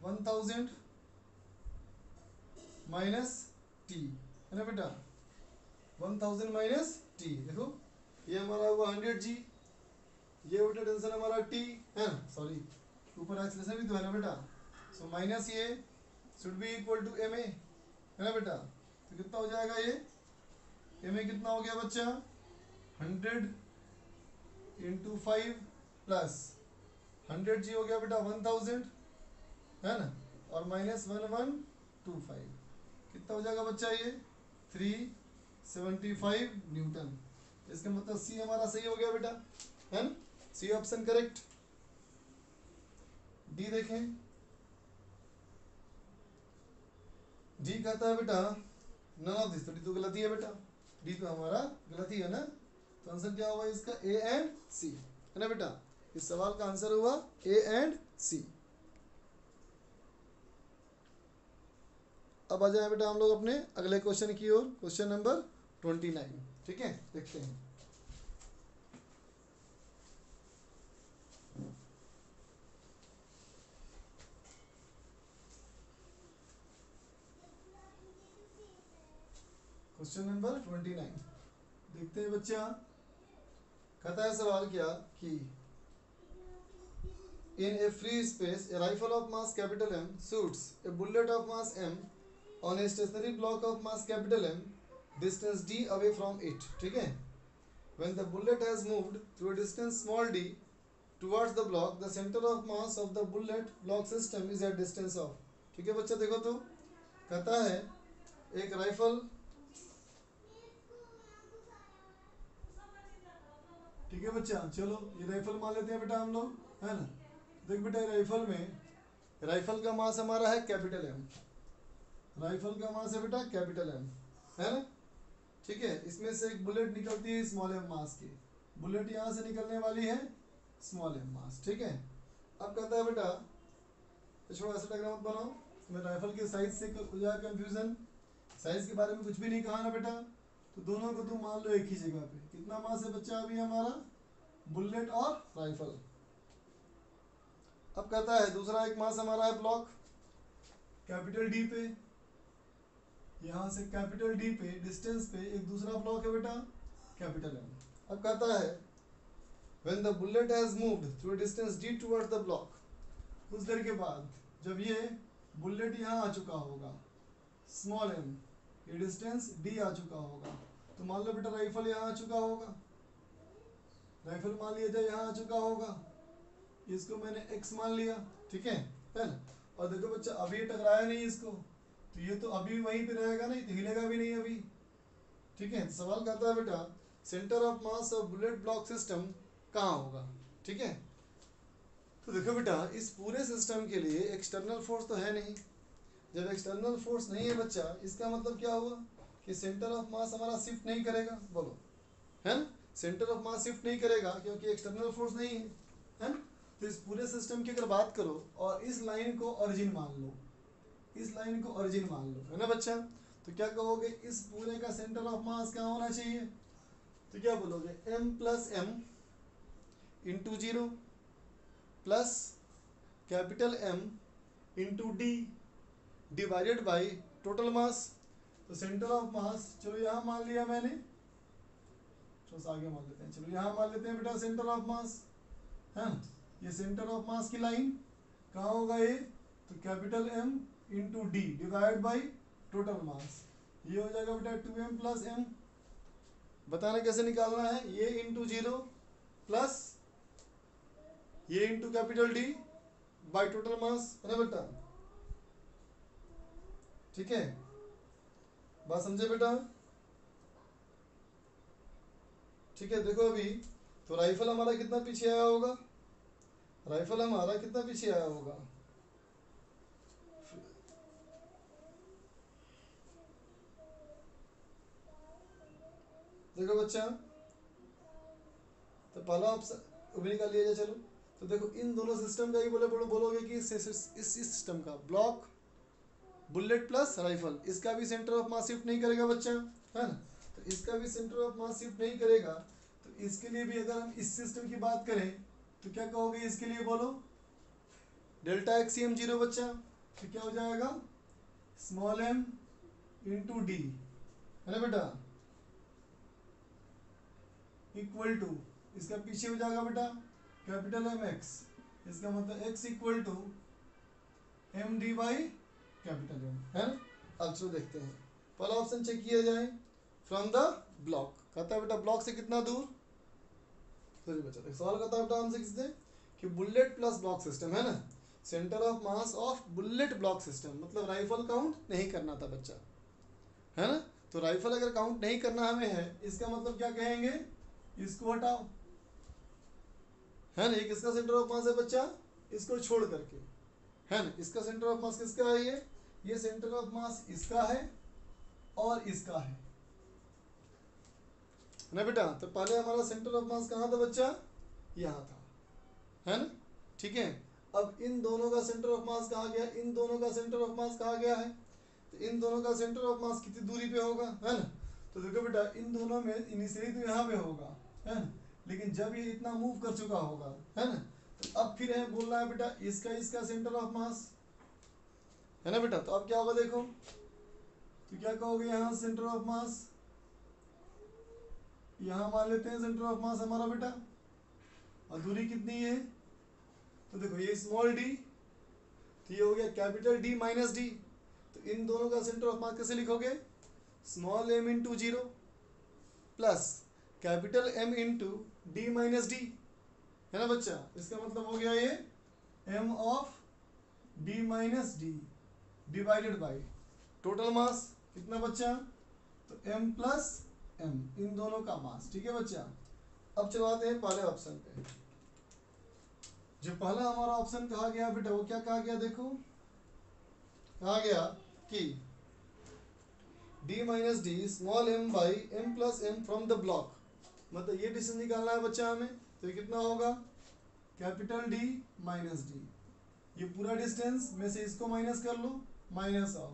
वन थाउज़ेंड माइनस टी है ना बेटा? वन थाउज़ेंड माइनस टी देखो। ये हमारा हुआ हंड्रेड जी ये बेटा टेंशन हमारा टी है सॉरी ऊपर एक्सलेशन भी तो है ना बेटा? सो माइनस ये should be equal to M A है ना बेटा? तो कितना हो जाएगा ये? एम ए कितना हो गया बच्चा? Hundred into five plus hundred G हो गया बेटा वन थाउज़ेंड है ना? और minus one one two five कितना हो जाएगा बच्चा ये? थ्री सेवेंटी फाइव न्यूटन इसका मतलब सी हमारा सही हो गया बेटा, है ना? सी ऑप्शन करेक्ट डी देखें। डी कहता है बेटा नन ऑफ़ दिस तो डी तो गलती है बेटा। डी तो हमारा गलती है ना? तो आंसर क्या हुआ इसका? ए एंड सी है ना बेटा? इस सवाल का आंसर हुआ ए एंड सी अब आ जाए बेटा हम लोग अपने अगले क्वेश्चन की ओर क्वेश्चन नंबर ट्वेंटी नाइन ठीक है देखते हैं क्वेश्चन नंबर ट्वेंटी नाइन देखते हैं बच्चा कहता है सवाल क्या कि in a free space a rifle of mass capital M shoots a bullet of mass M on a stationary block of mass capital M distance d away from it ठीक है when the bullet has moved through a distance small d towards the block the center of mass of the bullet block system is at distance of ठीक है बच्चा देखो तो कहता है एक राइफल ठीक है बच्चा चलो ये राइफल मान लेते हैं बेटा हम लोग है ना देख बेटा राइफल में राइफल का मास हमारा है कैपिटल एम राइफल का मास है बेटा कैपिटल एम है ना ठीक है, इसमें से एक बुलेट निकलती है स्मॉल एम मास की। बुलेट यहाँ से निकलने वाली है स्मॉल एम मास ठीक है? अब कहता है बेटा छोड़ा ऐसा मत बनाओ। मैं राइफल के साइज़ से हो जाए कंफ्यूजन साइज़ के बारे में कुछ भी नहीं कहा ना बेटा। तो दोनों को तुम मान लो एक ही जगह पे। कितना मास है बच्चा अभी हमारा? बुलेट और राइफल अब कहता है, दूसरा एक मास हमारा है ब्लॉक कैपिटल डी पे। यहाँ से कैपिटल डी पे डिस्टेंस पे एक दूसरा ब्लॉक है बेटा कैपिटल एम अब कहता है, when the bullet has moved through a distance d towards the block, कुछ देर के बाद, जब ये बुलेट यहाँ आ चुका होगा स्मॉल एम ये डिस्टेंस डी आ चुका होगा तो मान लो बेटा राइफल यहाँ आ चुका होगा राइफल मान लिया जाए यहाँ आ चुका होगा, इसको मैंने एक्स मान लिया, ठीक है है ना और देखो बच्चा, अभी टकराया नहीं इसको तो ये तो अभी वहीं पे रहेगा नहीं तो हिलेगा भी नहीं अभी। ठीक है, सवाल कहता है बेटा centre of mass of bullet block system कहाँ होगा? ठीक है? तो देखो बेटा, इस पूरे सिस्टम के लिए एक्सटर्नल फोर्स तो है नहीं। जब एक्सटर्नल फोर्स नहीं है बच्चा, इसका मतलब क्या हुआ? कि सेंटर ऑफ़ मास हमारा शिफ्ट नहीं करेगा। बोलो। है ना? सेंटर ऑफ़ मास शिफ्ट नहीं करेगा क्योंकि एक्सटर्नल फोर्स नहीं है। है ना? तो इस पूरे सिस्टम की अगर बात करो और इस लाइन को ओरिजिन मान लो। इस लाइन को ओरिजिन मान लो, है ना बच्चा? तो क्या कहोगे? इस पूरे का सेंटर ऑफ़ मास क्या होना चाहिए? तो क्या बोलोगे? M plus M into zero plus capital M into D divided by total mass तो सेंटर ऑफ़ मास चलो यहाँ मान लिया मैंने। चलो आगे मान लेते हैं। चलो यहाँ मान लेते हैं बेटा सेंटर ऑफ़ मास है, ये सेंटर ऑफ़ मास की लाइन कहाँ होगा ये? तो capital M into D divide by total mass ये हो जाएगा बेटा टू एम प्लस एम बताना कैसे निकालना है? ये इंटू ज़ीरो प्लस ये into capital D by total mass ना बेटा? ठीक है? बात समझे बेटा? ठीक है, देखो अभी तो राइफल हमारा कितना पीछे आया होगा? राइफल हमारा कितना पीछे आया होगा? देखो बच्चा। तो पहला ऑप्शन भी निकाल लिया जाए चलो। तो देखो, इन दोनों सिस्टम का ही बोले बोलो बोलोगे कि इस इस सिस्टम का। ब्लॉक बुलेट प्लस राइफल इसका भी सेंटर ऑफ़ मास शिफ्ट नहीं करेगा बच्चा, है ना? तो इसका भी सेंटर ऑफ़ मास शिफ्ट नहीं करेगा तो इसके लिए भी अगर हम इस सिस्टम की बात करें तो क्या कहोगे इसके लिए बोलो? डेल्टा एक्स एम ज़ीरो बच्चा तो क्या हो जाएगा? स्मॉल एम इंटू डी है ना बेटा? इक्वल टू इसका पीछे हो जाएगा बेटा कैपिटल एम एक्स इसका मतलब X equal to M D by capital M है अब चलो देखते हैं। पहला ऑप्शन चेक किया जाए। फ्रॉम द ब्लॉक कहता है बेटा ब्लॉक से कितना दूर? सॉरी बच्चा सवाल करता है बेटा हमसे किसने कि बुलेट प्लस ब्लॉक सिस्टम है ना? Centre of mass of bullet block system मतलब राइफल काउंट नहीं करना था बच्चा। है ना? तो राइफल अगर काउंट नहीं करना हमें है, इसका मतलब क्या कहेंगे? इसको हटाओ। है ना ये किसका सेंटर ऑफ़ मास है बच्चा? इसको छोड़ करके। है ना इसका सेंटर ऑफ़ मास किसका है ये? ये सेंटर ऑफ़ मास इसका है और इसका है। ना बेटा तो पहले हमारा सेंटर ऑफ़ मास कहाँ था बच्चा? यहाँ था। है ना? ठीक है? अब इन दोनों का सेंटर ऑफ़ मास कहा गया? इन दोनों का सेंटर ऑफ़ मास कहा गया है? तो इन दोनों का सेंटर ऑफ़ मास कितनी दूरी पे होगा? है ना? तो देखो बेटा, इन दोनों में इनिशियली तो यहाँ पे होगा। है लेकिन जब ये इतना मूव कर चुका होगा, है ना? तो अब फिर है, बोल रहा है, बेटा, इसका इसका सेंटर ऑफ़ मास है ना बेटा? तो अब क्या होगा देखो? तो क्या कहोगे यहाँ सेंटर ऑफ़ मास यहाँ मान लेते हैं सेंटर ऑफ़ मास हमारा बेटा। और दूरी कितनी है? तो देखो, ये स्मॉल डी तो ये हो गया कैपिटल डी माइनस डी तो इन दोनों का सेंटर ऑफ़ मास कैसे लिखोगे? Small m into zero plus capital M into D minus D है ना बच्चा? इसका मतलब हो गया ये M of D minus D divided by total mass कितना बच्चा? तो एम प्लस एम इन दोनों का मास ठीक है बच्चा? अब चलो आते हैं पहले ऑप्शन पे। जो पहला हमारा ऑप्शन कहा गया बेटा, वो क्या कहा गया देखो? कहा गया कि d minus D small m by M plus M from the block मतलब ये डिस्टेंस निकालना है बच्चा हमें तो ये कितना होगा? Capital D minus D. ये पूरा डिस्टेंस में से इसको माइनस कर लो, minus of.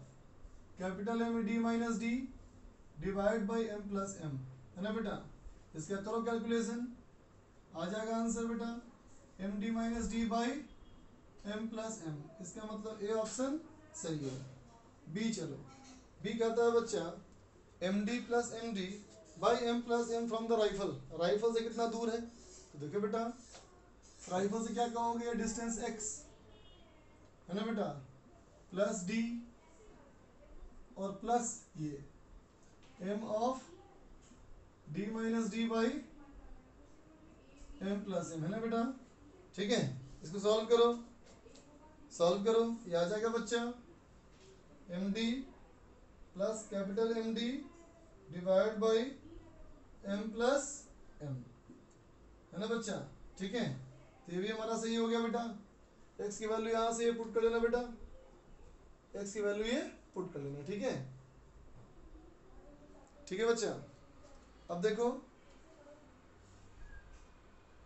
Capital M D minus D divide by M plus M है ना बेटा? इसका करो कैलकुलेशन। आ जाएगा आंसर बेटा। M D minus D by M plus M इसका मतलब ए ऑप्शन सही है। बी चलो। बी कहता है बच्चा M D plus M D by M plus M from the rifle rifle से कितना दूर है? तो देखो बेटा राइफल से क्या कहोगे? डिस्टेंस एक्स है ना बेटा? प्लस डी और प्लस ये. M of D minus D by M plus M है ना बेटा? ठीक है? इसको सॉल्व करो. सॉल्व करो. ये आ जाएगा बच्चा. M D plus capital M D divide by M plus M है ना बच्चा? ठीक है? तो ये भी हमारा सही हो गया बेटा। एक्स की वैल्यू यहाँ से ये पुट कर लेना बेटा। एक्स की वैल्यू ये पुट कर लेना ठीक है? ठीक है बच्चा? अब देखो।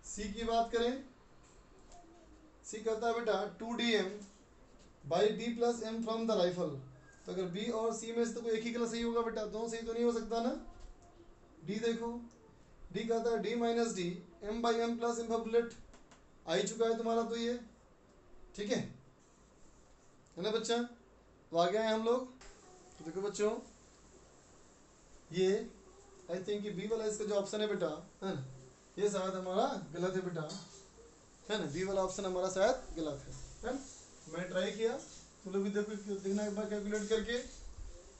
सी की बात करें। सी कहता है बेटा two D M by D plus M from the rifle तो अगर बी और सी में से तो कोई एक ही कलर सही होगा बेटा, दोनों सही तो नहीं हो सकता ना? डी देखो। डी कहता है D minus D M by M plus M bullet आ ही चुका है तुम्हारा तो ये। ठीक है? है ना बच्चा? तो आ गए हैं हम लोग। तो देखो बच्चों, ये आई थिंक कि बी वाला इसका जो ऑप्शन है बेटा, है ना? ये शायद हमारा गलत है बेटा। है ना? बी वाला ऑप्शन हमारा शायद गलत है। है ना? मैं ट्राई किया। तुम लोग भी देखो, देखना एक बार कैलकुलेट करके।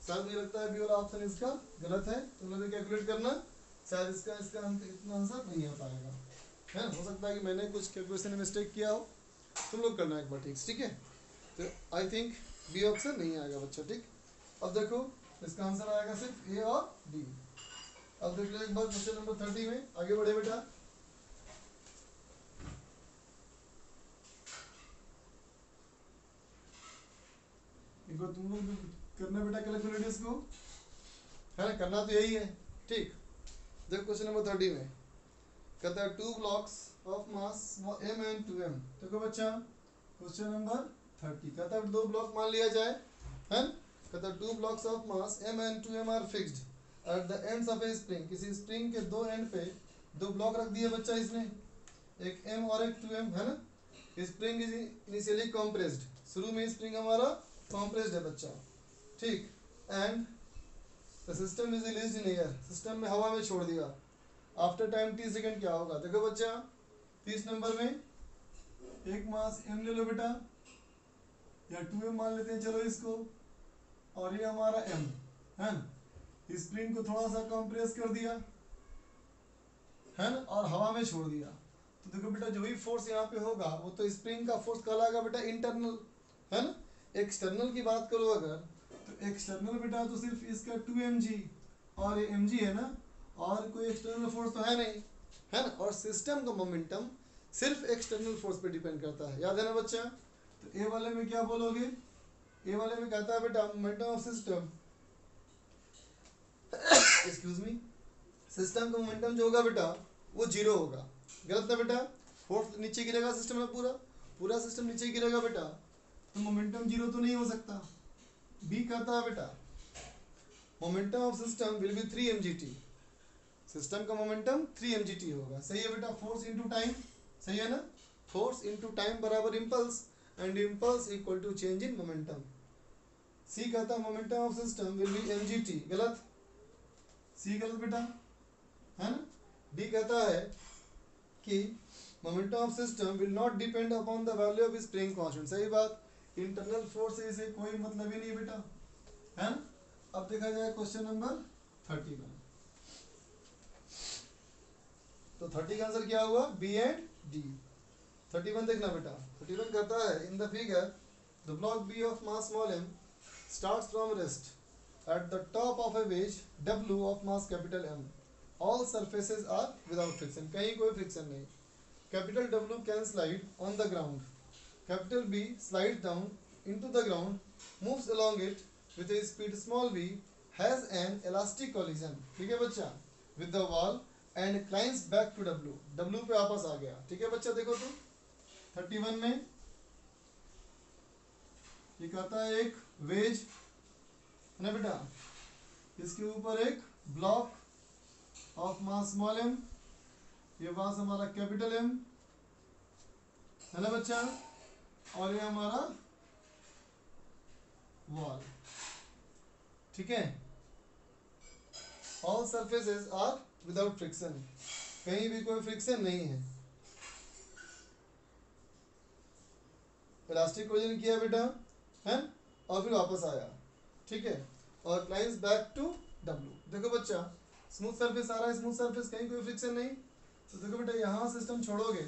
शायद मुझे लगता है बी वाला ऑप्शन इसका गलत है लोग भी कैलकुलेट करना शायद इसका इसका इतना आंसर नहीं आ पाएगा है हो सकता है कि मैंने कुछ कैलकुलेशन में मिस्टेक किया हो तुम लोग करना एक बार ठीक ठीक है तो आई थिंक बी ऑप्शन नहीं आएगा बच्चा ठीक अब देखो इसका आंसर आएगा सिर्फ़ ए और डी अब देख लो एक बार क्वेश्चन नंबर थर्टी में आगे बढ़े बेटा तुम लोग भी करना बेटा कैलकुलेट इसको है ना करना तो यही है। ठीक। देखो क्वेश्चन नंबर थर्टी में। कहता है two blocks of mass M and two M देखो बच्चा क्वेश्चन नंबर थर्टी कहता है, दो ब्लॉक मान लिया जाए, है कहता है two blocks of mass M and two M are fixed at the ends of a spring किसी स्प्रिंग के दो एंड पे दो ब्लॉक रख दिए बच्चा इसने। एक एम और एक टू एम है ना? स्प्रिंग इज़ इनिशियली कॉम्प्रेस्ड शुरू में स्प्रिंग हमारा कॉम्प्रेस्ड है बच्चा। ठीक and the system is release in air system में हवा में छोड़ दिया। आफ्टर टाइम टी सेकेंड क्या होगा? देखो बच्चा, तीस नंबर में एक मास एम ले लो बेटा। या टू एम मान लेते हैं, चलो इसको। और ये हमारा एम है ना? स्प्रिंग को थोड़ा सा कंप्रेस कर दिया, है ना? और हवा में छोड़ दिया। तो देखो बेटा, जो भी फोर्स यहाँ पे होगा, वो तो स्प्रिंग का फोर्स कहलाएगा बेटा इंटरनल है ना? एक्सटर्नल की बात करो अगर एक्सटर्नल बेटा तो सिर्फ़ इसका टू एम जी और ये एम जी है ना, और कोई एक्सटर्नल फोर्स तो है नहीं, है ना? और सिस्टम का मोमेंटम सिर्फ़ एक्सटर्नल फोर्स पे डिपेंड करता है। याद है ना बच्चा? तो ए वाले में क्या बोलोगे? ए वाले में कहता है, बेटा momentum of system excuse me system का मोमेंटम जो होगा बेटा, वो ज़ीरो होगा। गलत ना बेटा? फोर्स नीचे गिरेगा सिस्टम में पूरा। पूरा सिस्टम नीचे गिरेगा बेटा। तो मोमेंटम ज़ीरो तो नहीं हो सकता। बी कहता है बेटा। Momentum of system will be three M system का मोमेंटम थ्री एम होगा। सही है बेटा? फोर्स इंटू टाइम सही है ना? फोर्स इंटू टाइम बराबर impulse and impulse equal to change in momentum C कहता है momentum of system will be M गलत? सी गलत बेटा। है ना? डी कहता है कि momentum of system will not depend upon the value of spring constant सही बात? इंटरनल फोर्स से कोई मतलब ही नहीं बेटा। है अब देखा जाए क्वेश्चन नंबर थर्टी वन तो थर्टी का आंसर क्या हुआ? B and D thirty one देखना बेटा। थर्टी वन कहता है in the figure the block B of mass मॉलिम start from rest at the top of a wedge W of mass capital M all surfaces are without friction कहीं कोई friction नहीं। Capital W can slide on the ground Capital B slides down into the ground, moves along it with a speed small v, has an elastic collision. ठीक है बच्चा? With the wall and climbs back to W. W पे वापस आ गया. ठीक है बच्चा देखो तुम. 31 में ये कहता है एक वेज है ना बेटा इसके ऊपर एक block of mass small m ये मास हमारा कैपिटल एम है ना बच्चा और ये हमारा वॉल ठीक है? All surfaces are without friction कहीं भी कोई फ्रिक्शन नहीं है। इलास्टिक कोजन किया बेटा? है? और फिर वापस आया। ठीक है? और क्लाइंस बैक टू डब्ल्यू देखो बच्चा स्मूथ सरफेस आ रहा है स्मूथ सरफेस कहीं कोई फ्रिक्शन नहीं। तो देखो बेटा, यहाँ सिस्टम छोड़ोगे,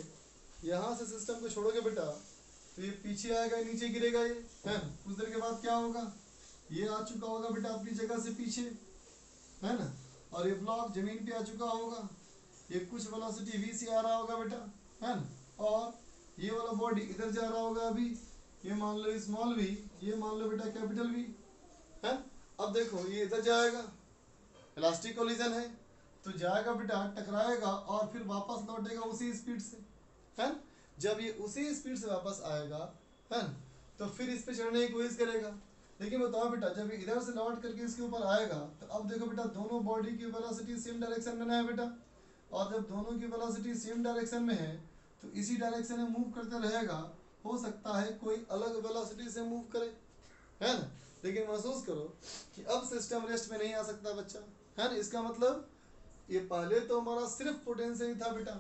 यहाँ से सिस्टम को छोड़ोगे बेटा तो ये पीछे आएगा, नीचे गिरेगा ये। है? ना कुछ देर के बाद क्या होगा? ये आ चुका होगा बेटा अपनी जगह से पीछे। है ना? और ये ब्लॉक ज़मीन पे आ चुका होगा। ये कुछ वेलोसिटी वी से आ रहा होगा बेटा। है ना? और ये वाला बॉडी इधर जा रहा होगा अभी। ये मान लो स्मॉल वी ये मान लो बेटा कैपिटल वी है? अब देखो, ये इधर जाएगा। इलास्टिक कोलिजन है। तो जाएगा बेटा, टकराएगा और फिर वापस लौटेगा उसी स्पीड से। है? जब ये उसी स्पीड से वापस आएगा, है ना? तो फिर इस पे चढ़ने की कोशिश करेगा। लेकिन बताओ बेटा, जब ये इधर से लौट करके इसके ऊपर आएगा तो अब देखो बेटा, दोनों बॉडी की वेलोसिटी सेम डायरेक्शन में है बेटा। और जब दोनों की वेलोसिटी सेम डायरेक्शन में है तो इसी डायरेक्शन में मूव करते रहेगा, हो सकता है कोई अलग वेलोसिटी से मूव करे, है ना? लेकिन महसूस करो कि अब सिस्टम रेस्ट में नहीं आ सकता बच्चा, है ना? इसका मतलब ये पहले तो हमारा सिर्फ़ पोटेंशियल था बेटा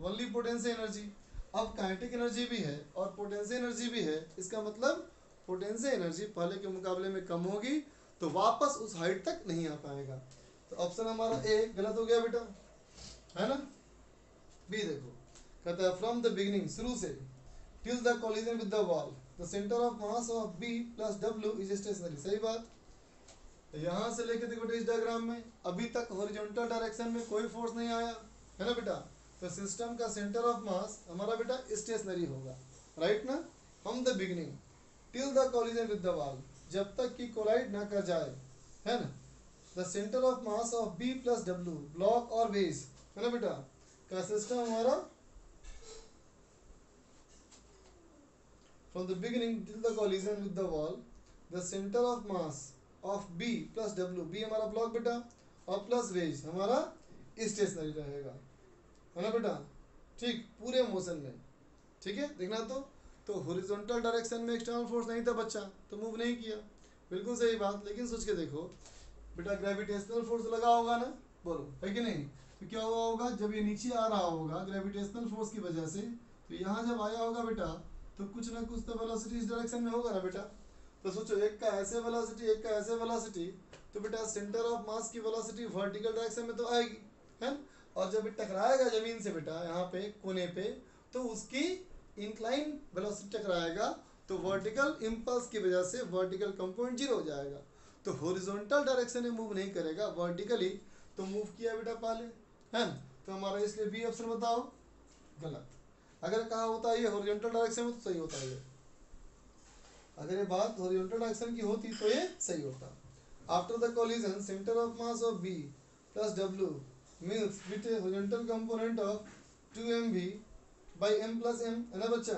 ओनली पोटेंशियल एनर्जी अब काइनेटिक एनर्जी भी है और पोटेंशियल एनर्जी भी है, इसका मतलब पोटेंशियल एनर्जी पहले के मुकाबले में कम होगी तो वापस उस हाइट तक नहीं आ पाएगा। तो ऑप्शन हमारा ए गलत हो गया बेटा, है ना? बी देखो, कहता है फ्रॉम द बिगिनिंग शुरू से till the collision with the wall the centre of mass of B plus W is stationary सही बात? तो यहाँ से लेके देखो इस डायग्राम में, अभी तक हॉरिजॉन्टल डायरेक्शन में कोई फोर्स नहीं आया, है ना बेटा? तो सिस्टम का सेंटर ऑफ़ मास हमारा बेटा स्टेशनरी होगा राइट ना? From the beginning till the collision with the wall जब तक कि कोलाइड ना कर जाए, है ना? The centre of mass of B plus W block और बेस है ना बेटा? का सिस्टम हमारा from the beginning till the collision with the wall the center of mass of b plus w, b हमारा ब्लॉक बेटा, और प्लस वेज हमारा स्टेशनरी रहेगा। है ना बेटा? ठीक, पूरे मोशन में। ठीक है? देखना तो। तो हॉरिजॉन्टल डायरेक्शन में एक्सटर्नल फोर्स नहीं था बच्चा तो मूव नहीं किया। बिल्कुल सही बात, लेकिन सोच के देखो। बेटा ग्रेविटेशनल फोर्स लगा होगा ना? बोलो, है कि नहीं? तो क्या हुआ होगा? जब ये नीचे आ रहा होगा ग्रेविटेशनल फोर्स की वजह से तो यहाँ जब आया होगा बेटा तो कुछ ना कुछ तो वेलोसिटी इस डायरेक्शन में होगा ना बेटा? तो सोचो, एक का ऐसे वेलोसिटी एक का ऐसे वेलोसिटी तो बेटा सेंटर ऑफ़ मास की वेलोसिटी वर्टिकल डायरेक्शन में तो आएगी, है और जब टकराएगा ज़मीन से बेटा, यहाँ पे, कोने पे तो उसकी इंक्लाइन वेलोसिटी टकराएगा तो वर्टिकल इम्पल्स की वजह से वर्टिकल कंपोनेंट ज़ीरो हो जाएगा। तो हॉरिजॉन्टल डायरेक्शन में मूव नहीं करेगा वर्टिकली तो मूव किया बेटा पहले, है तो हमारा इसलिए बी ऑप्शन बताओ, गलत। अगर कहा होता है ये हॉरिजॉन्टल डायरेक्शन में तो सही होता है अगर ये बात हॉरिजॉन्टल डायरेक्शन की होती तो ये सही होता। After the collision centre of mass of B plus W means with a horizontal component of 2mv by m plus m, है ना बच्चा?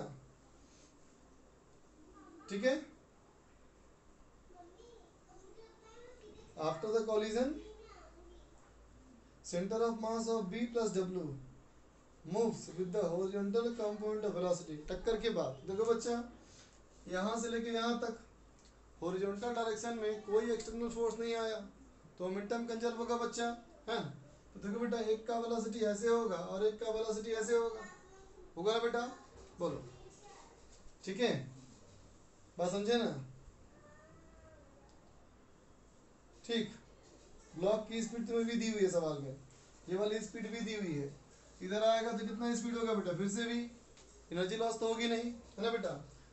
ठीक है? After the collision, center of mass of b plus w moves with the horizontal component of velocity. टक्कर के बाद, देखो बच्चा, यहाँ से लेके यहाँ तक हॉरिजॉन्टल डायरेक्शन में कोई एक्सटर्नल फोर्स नहीं आया। तो मोमेंटम कंजर्व होगा बच्चा, है? तो देखो बेटा, एक का वेलोसिटी ऐसे होगा और एक का वेलोसिटी ऐसे होगा। होगा बेटा? बोलो। ठीक है? बात समझे ना? ठीक। ब्लॉक की स्पीड तुम्हें भी दी हुई है सवाल में। ये वाली स्पीड भी दी हुई है। इधर आएगा तो कितना स्पीड होगा बेटा? फिर से भी। एनर्जी लॉस तो होगी नहीं, है ना बेटा?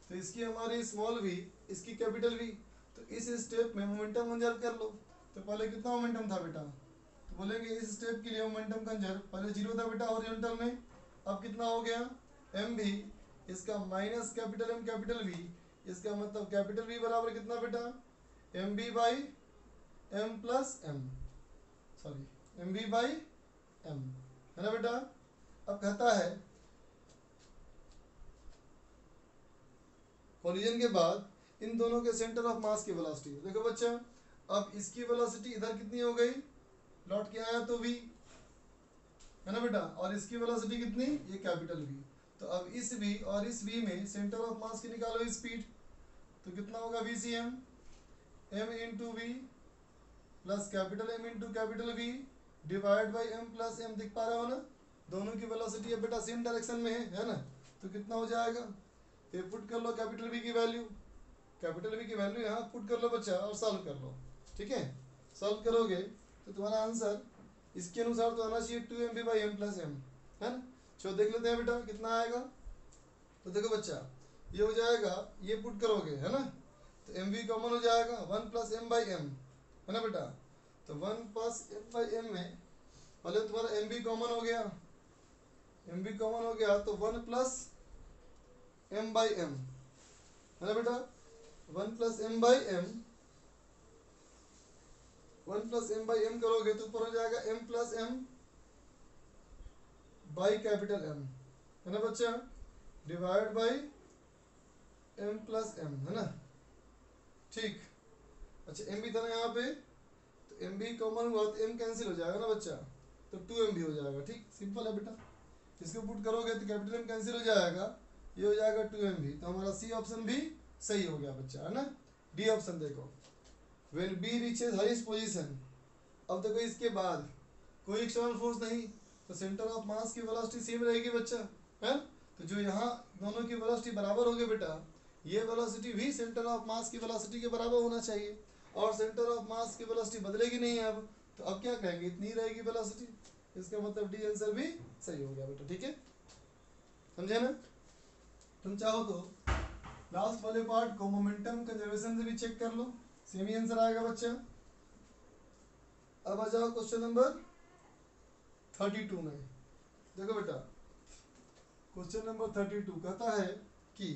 तो इसकी हमारी स्मॉल वी इसकी कैपिटल वी तो इस स्टेप में मोमेंटम कंजर्व कर लो। तो पहले कितना मोमेंटम था बेटा? तो बोलेंगे, इस स्टेप के लिए मोमेंटम कंजर्व पहले ज़ीरो था बेटा ओरिएंटल में, अब कितना हो गया? एम भी इसका minus capital M capital V इसका मतलब कैपिटल वी बराबर कितना बेटा? M B by M plus M sorry M B by M है ना बेटा? अब कहता है कोलिजन के बाद इन दोनों के सेंटर ऑफ़ मास की वेलोसिटी देखो बच्चा, अब इसकी वेलोसिटी इधर कितनी हो गई? लौट के आया तो v है ना बेटा? और इसकी वेलोसिटी कितनी? ये कैपिटल v तो अब इस v और इस v में सेंटर ऑफ़ मास की निकालो स्पीड तो कितना होगा V C M M into V plus capital M into capital V divide by M plus M दिख पा रहे हो ना? दोनों की वेलोसिटी अब बेटा सेम डायरेक्शन में है है ना? तो कितना हो जाएगा? ये पुट कर लो कैपिटल वी की वैल्यू कैपिटल वी की वैल्यू यहाँ पुट कर लो बच्चा और सॉल्व कर लो। ठीक है? सॉल्व करोगे तो तुम्हारा आंसर इसके अनुसार तो आना चाहिए two M B by M plus M है ना? चलो देख लेते हैं बेटा, कितना आएगा? तो देखो बच्चा, ये हो जाएगा, ये पुट करोगे, है ना? तो एम बी कॉमन हो जाएगा one plus M by M है ना बेटा? तो one plus M by M में, पहले तुम्हारा एम बी कॉमन हो गया। एम बी कॉमन हो गया तो one plus M by M है ना बेटा? One plus M by M one plus M by M करोगे तो ऊपर हो जाएगा M plus M by capital M. है ना बच्चा? Divide by M plus M, है ना? ठीक। अच्छा एम भी था ना यहाँ पे? तो एम भी कॉमन हुआ तो एम कैंसिल हो जाएगा ना बच्चा? तो टू एम भी हो जाएगा, ठीक? सिंपल है बेटा। इसको पुट करोगे तो कैपिटल एम कैंसिल हो जाएगा, ये हो जाएगा टू एम भी तो हमारा सी ऑप्शन भी सही हो गया बच्चा, है ना? डी ऑप्शन देखो। When B reaches highest position, अब देखो इसके बाद, कोई एक्सटर्नल फोर्स नहीं तो सेंटर ऑफ़ मास की वेलोसिटी सेम रहेगी बच्चा, है? तो जो यहाँ दोनों की वेलोसिटी बराबर होगी बेटा, ये वेलोसिटी भी सेंटर ऑफ़ मास की वेलोसिटी के बराबर होना चाहिए, और सेंटर ऑफ़ मास की वेलोसिटी बदलेगी नहीं अब तो अब क्या कहेंगे? इतनी रहेगी वेलोसिटी इसका मतलब डी आंसर भी सही हो गया बेटा, ठीक है? समझे ना? तुम चाहो तो लास्ट वाले पार्ट को मोमेंटम कंजर्वेशन से भी चेक कर लो। सेम ही आंसर आएगा बच्चा अब आ जाओ क्वेश्चन नंबर थर्टी टू में। देखो बेटा। क्वेश्चन नंबर थर्टी टू कहता है कि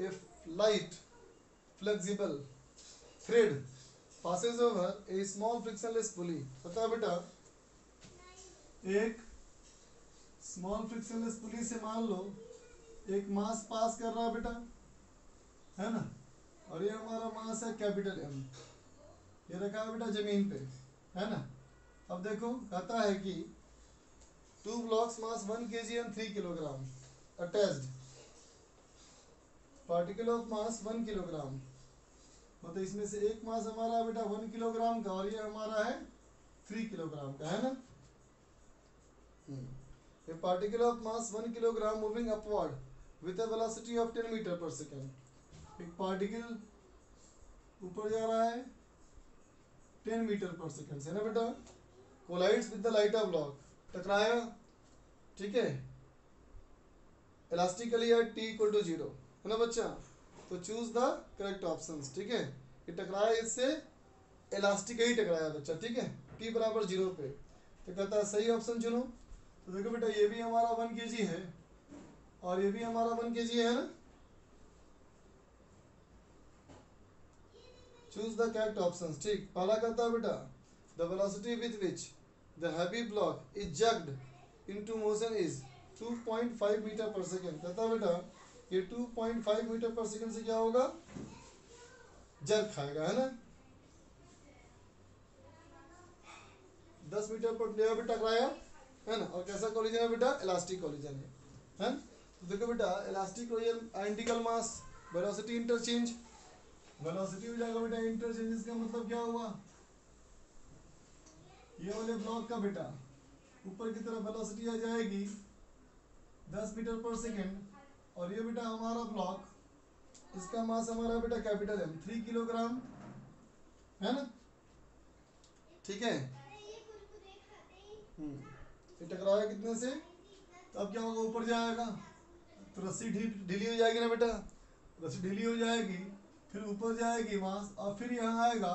if light flexible thread over a small frictionless pulley पता है बेटा। एक स्मॉल फ्रिक्शनलेस पुली से मान लो, एक मास पास कर रहा है बेटा। है ना? और ये हमारा मास है कैपिटल एम ये रखा है बेटा ज़मीन पे, है ना? अब देखो, कहता है कि to blocks mass one K G and three kilogram attached particle of mass one kilogram मतलब इसमें से एक मास हमारा बेटा वन किलोग्राम का और ये हमारा है थ्री किलोग्राम का, है ना? a particle of 1 kilogram moving upward with a velocity of 10 meter per second. एक पार्टिकल ऊपर जा रहा है टेन मीटर पर सेकेंड है ना बेटा? Collides with the lighter block टकराया? ठीक है? Elastically at T equal to zero है ना बच्चा? तो चूज़ द करेक्ट ऑप्शन ठीक है? ये टकराया, इससे इलास्टिक ही टकराया बच्चा, ठीक है? टी बराबर ज़ीरो पे। तो कहता है, सही ऑप्शन चुनो। तो देखो बेटा, ये भी हमारा वन के है और ये भी हमारा वन के है ना? चूज़ द करेक्ट ऑप्शन ठीक पहला कहता है बेटा the velocity with which the heavy block is jerked into motion is 2.5 meter per second कहता है बेटा ये 2.5 मीटर पर सेकंड से क्या होगा? जर्क खाएगा, है ना? 10 मीटर पर प्लेयर भी टकराया, है ना? और कैसा कॉलिजन है बेटा? इलास्टिक कॉलिजन है। हैं तो देखो बेटा elastic collision identical mass velocity interchange velocity हो जाएगा बेटा इंटरचेंज इसका मतलब क्या हुआ? ये वाले ब्लॉक का बेटा, ऊपर की तरफ़ वेलोसिटी आ जाएगी 10 मीटर पर सेकेंड, और ये बेटा हमारा ब्लॉक, इसका मास हमारा बेटा कैपिटल एम थ्री किलोग्राम, है ना? ठीक है? हम्म ये टकराया कितने से? तो अब क्या होगा, ऊपर जाएगा तो रस्सी ढीली हो जाएगी ना बेटा? रस्सी ढीली हो जाएगी फिर ऊपर जाएगी मास और फिर यहाँ आएगा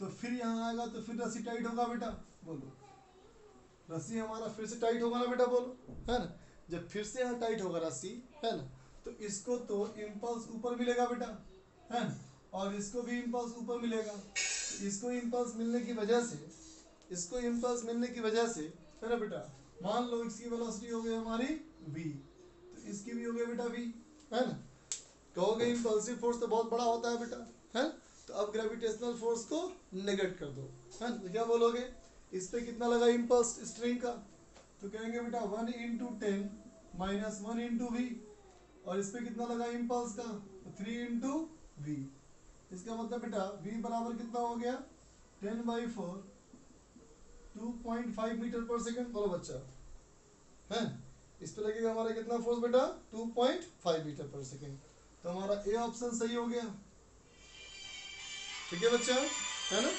तो फिर यहाँ आएगा तो फिर रस्सी टाइट होगा बेटा, बोलो। रस्सी हमारा फिर से टाइट होगा ना बेटा, बोलो, है ना? जब फिर से यहाँ टाइट होगा रस्सी, है ना? तो इसको तो इम्पल्स ऊपर मिलेगा बेटा, है ना? और इसको भी इम्पल्स ऊपर मिलेगा। तो इसको इम्पल्स मिलने की वजह से, इसको इम्पल्स मिलने की वजह से, है ना बेटा? मान लो इसकी वेलोसिटी हो गई हमारी v तो इसकी भी हो गई बेटा v, है ना? कहोगे इम्पल्सिव फोर्स तो बहुत बड़ा होता है बेटा, है? तो अब ग्रेविटेशनल फोर्स को नेगेट कर दो, है? तो क्या बोलोगे? इस पे कितना लगा इम्पल्स स्ट्रिंग का? तो कहेंगे बेटा one into ten minus one into V और इस पे कितना लगा इम्पल्स का? थ्री इंटू वी इसका मतलब बेटा v बराबर कितना हो गया? Ten by four 2.5 meter per second बोलो बच्चा, है? इस पे लगेगा हमारा कितना फोर्स बेटा? 2.5 मीटर पर सेकंड तो हमारा ए ऑप्शन सही हो गया। ठीक है बच्चा? है ना?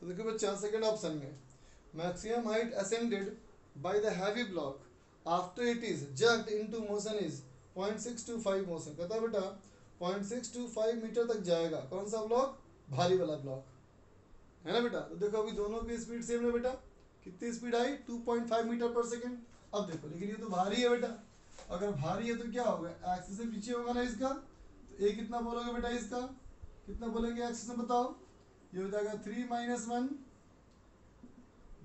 तो देखो बच्चा सेकंड ऑप्शन में maximum height ascended by the heavy block after it is jerked into motion is 0.625 motion कहता बेटा 0.625 मीटर तक जाएगा। कौन सा ब्लॉक भारी वाला ब्लॉक है ना बेटा? तो देखो अभी दोनों की स्पीड सेम है बेटा। कितनी स्पीड आई? 2.5 मीटर पर सेकेंड अब देखो, लेकिन ये तो भारी है बेटा। अगर भारी है तो क्या होगा? एक्स से पीछे होगा ना इसका? तो ए कितना बोलोगे बेटा इसका? कितना बोलेंगे एक्सिस में बताओ। ये हो जाएगा three minus one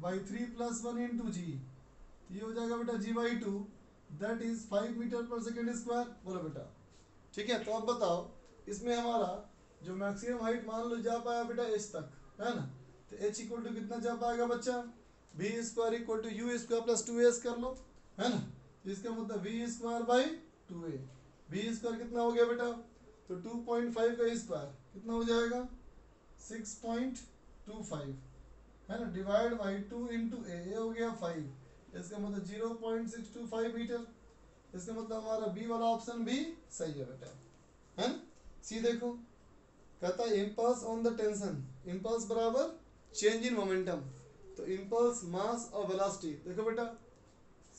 by three plus one into G ये हो जाएगा बेटा G by two that is five meter per second square बोलो बेटा। ठीक है? तो अब बताओ। इसमें हमारा जो मैक्सिमम हाइट मान लो जा पाया बेटा एच तक, है ना? तो एच इक्वल टू कितना जा पाएगा बच्चा? B square equal to U square plus two S कर लो, है ना? इसका मतलब V square by two A B square कितना हो गया बेटा? तो टू पॉइंट फाइव का स्क्वायर कितना हो जाएगा? सिक्स पॉइंट टू फाइव है ना? Divide by two into A हो गया फाइव इसका मतलब zero point six two five meter इसका मतलब हमारा बी वाला ऑप्शन भी सही है बेटा। है ना? सी देखो। कहता है impulse on the tension impulse बराबर चेंज इन मोमेंटम तो इम्पल्स मास और वेलोसिटी देखो बेटा।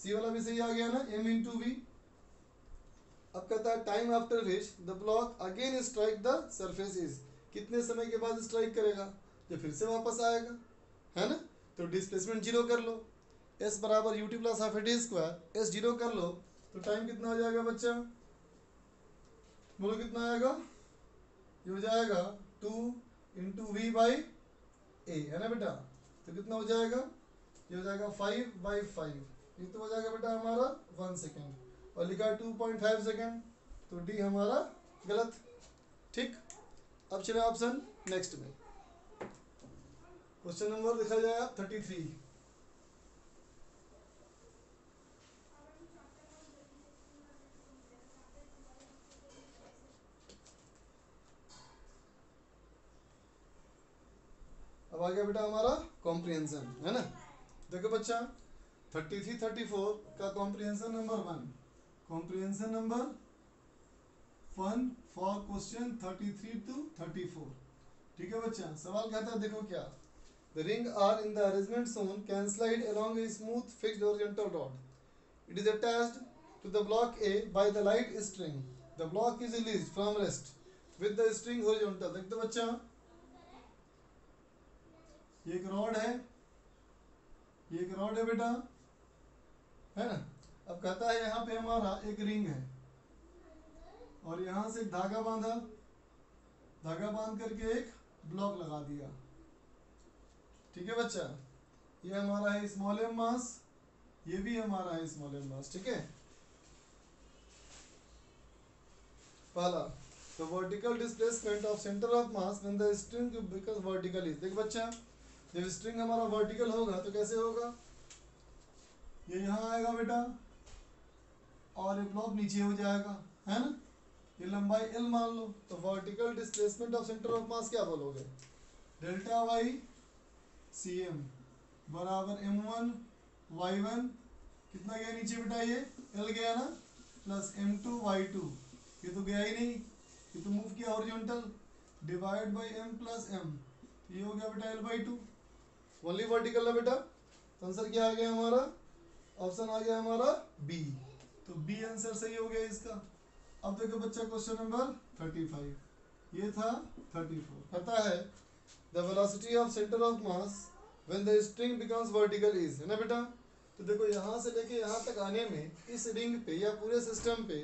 सी वाला भी सही आ गया ना एम इंटू वी अब कहता है time after which the block again strike the surface is कितने समय के बाद स्ट्राइक करेगा? जो फिर से वापस आएगा, है ना? तो डिस्प्लेसमेंट ज़ीरो कर लो। एस बराबर U T plus half D square S zero कर लो। तो टाइम कितना हो जाएगा बच्चा? बोलो कितना आएगा? ये हो जाएगा two into V by A है ना बेटा? तो कितना हो जाएगा? ये हो जाएगा फाइव बाई फाइव ये तो हो जाएगा बेटा हमारा? वन सेकेंड और लिखा टू पॉइंट फाइव सेकेंड तो डी हमारा गलत। ठीक? अब चले ऑप्शन नेक्स्ट में। क्वेश्चन नंबर लिखा जाएगा थर्टी थ्री अब आ गया बेटा हमारा कॉम्प्रिहेंशन है ना? देखो बच्चा। थर्टी थ्री थर्टी फोर का comprehension number one comprehension number one for question thirty three to thirty four ठीक है बच्चा सवाल कहता है देखो क्या The ring R in the arrangement zone can slide along a smooth fixed horizontal rod. It is attached to the block A by the light string. The block is released from rest with the string horizontal. देखते बच्चा ये एक rod है ये एक rod है बेटा है ना? अब कहता है यहाँ पे हमारा एक रिंग है। और यहाँ से धागा बांधा। धागा बाँध करके एक ब्लॉक लगा दिया। ठीक है बच्चा? ये हमारा है स्मॉल एम मास ये भी हमारा है स्मॉल एम मास ठीक है? पहला, the vertical displacement of center of mass when the string becomes vertical is. देख बच्चा, जब स्ट्रिंग हमारा वर्टिकल होगा तो कैसे होगा? ये यहाँ आएगा बेटा। और ये ब्लॉक नीचे हो जाएगा, है ना? ये लंबाई एल मान लो तो vertical displacement of centre of mass क्या बोलोगे? डेल्टा वाई सी एम बराबर एम वन वाई वन कितना गया नीचे बेटा ये? एल गया ना? Plus M two Y two ये तो गया ही नहीं। ये तो मूव किया horizontal divide by M plus M ये हो गया बेटा L by two only vertical है बेटा? आंसर क्या आ गया हमारा? ऑप्शन आ गया हमारा बी तो बी आंसर सही हो गया इसका। अब देखो बच्चा क्वेश्चन नंबर थर्टी फाइव ये था थर्टी फोर पता है the velocity of centre of mass when the string becomes vertical is है ना बेटा? तो देखो यहाँ से लेके यहाँ तक आने में इस रिंग पे या पूरे सिस्टम पे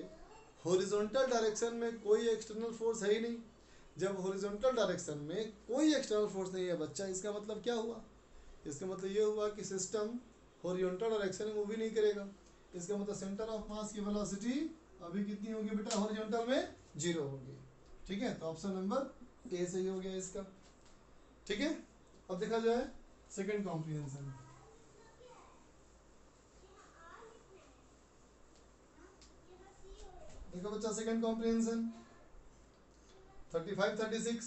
हॉरिजॉन्टल डायरेक्शन में कोई एक्सटर्नल फोर्स है ही नहीं। जब हॉरिजॉन्टल डायरेक्शन में कोई एक्सटर्नल फोर्स नहीं है बच्चा इसका मतलब क्या हुआ? इसका मतलब ये हुआ कि सिस्टम हॉरिजॉन्टल डायरेक्शन में मूव ही नहीं करेगा। इसका मतलब सेंटर ऑफ़ मास की वेलोसिटी अभी कितनी होगी बेटा? हॉरिजॉन्टल में ज़ीरो होगी। ठीक है? तो ऑप्शन नंबर ए सही हो गया इसका। ठीक है? अब देखा जाए सेकंड कॉम्प्रिहेंशन देखो बच्चा second comprehension thirty five thirty six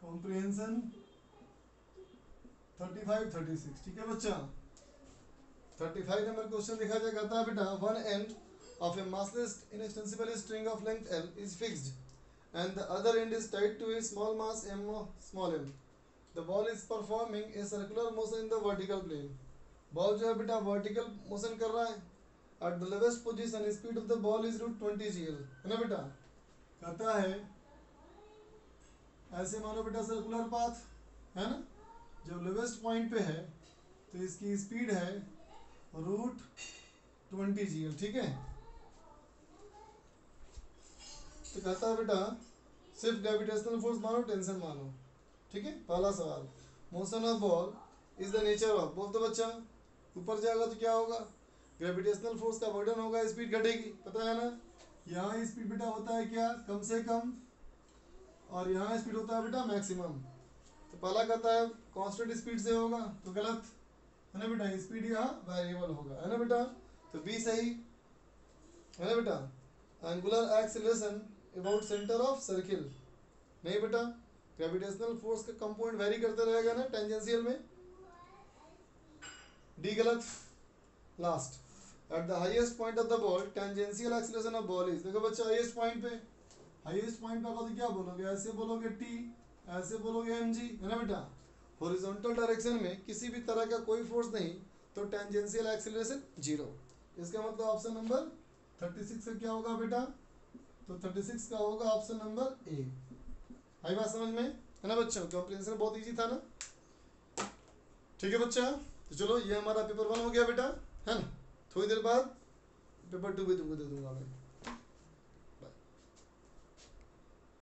comprehension thirty five thirty six ठीक है बच्चा थर्टी फाइव नंबर क्वेश्चन देखा जाए कहता है बेटा one and of a massless inextensible string of length L is fixed and the other end is tied to a small mass m small m. The ball is performing a circular motion in the vertical plane. Ball जो है बेटा vertical motion कर रहा है at the lowest position speed of the ball is root twenty G है ना बेटा कहता है ऐसे मानो बेटा सर्कुलर पाथ है ना जब लेवेस्ट पॉइंट पे है तो इसकी स्पीड है रूट ट्वेंटी जी ठीक है? तो कहता है, बेटा, सिर्फ़ ग्रेविटेशनल फोर्स मानो टेंशन मानो ठीक है? पहला सवाल, motion of ball is the nature of बोल तो बच्चा, ऊपर जाएगा तो क्या होगा? ग्रेविटेशनल फोर्स का वर्डन होगा स्पीड घटेगी। पता है ना? यहाँ स्पीड बेटा होता है क्या? कम से कम, और यहाँ स्पीड होता है बेटा मैक्सिमम पहला कहता है कांस्टेंट स्पीड से होगा तो गलत। है ना बेटा? स्पीड यहाँ वेरिएबल होगा। है ना बेटा? तो बी सही। है ना बेटा? Angular acceleration about centre of circle नहीं बेटा? ग्रेविटेशनल फोर्स का कंपोनेंट वेरी करते रहेगा ना टेंजेंशियल में। डी गलत। Last at the highest point of the ball tangential acceleration of ball is देखो बच्चा हाईएस्ट पॉइंट पे। हाईएस्ट पॉइंट पे तो क्या बोलोगे? ऐसे बोलोगे टी ऐसे बोलोगे एम जी है ना बेटा? हॉरिजॉन्टल डायरेक्शन में किसी भी तरह का कोई फोर्स नहीं तो टेंजेंशियल एक्सेलरेशन ज़ीरो इसका मतलब ऑप्शन नंबर थर्टी सिक्स का क्या होगा बेटा? तो थर्टी सिक्स का होगा ऑप्शन नंबर ए आई बात समझ में? है ना बच्चों? कॉम्प्रिहेंशन बहुत इजी था ना? ठीक है बच्चा? तो चलो, ये हमारा पेपर वन हो गया बेटा, है ना? थोड़ी देर बाद पेपर टू भी तुमको दे दूँगा मैं।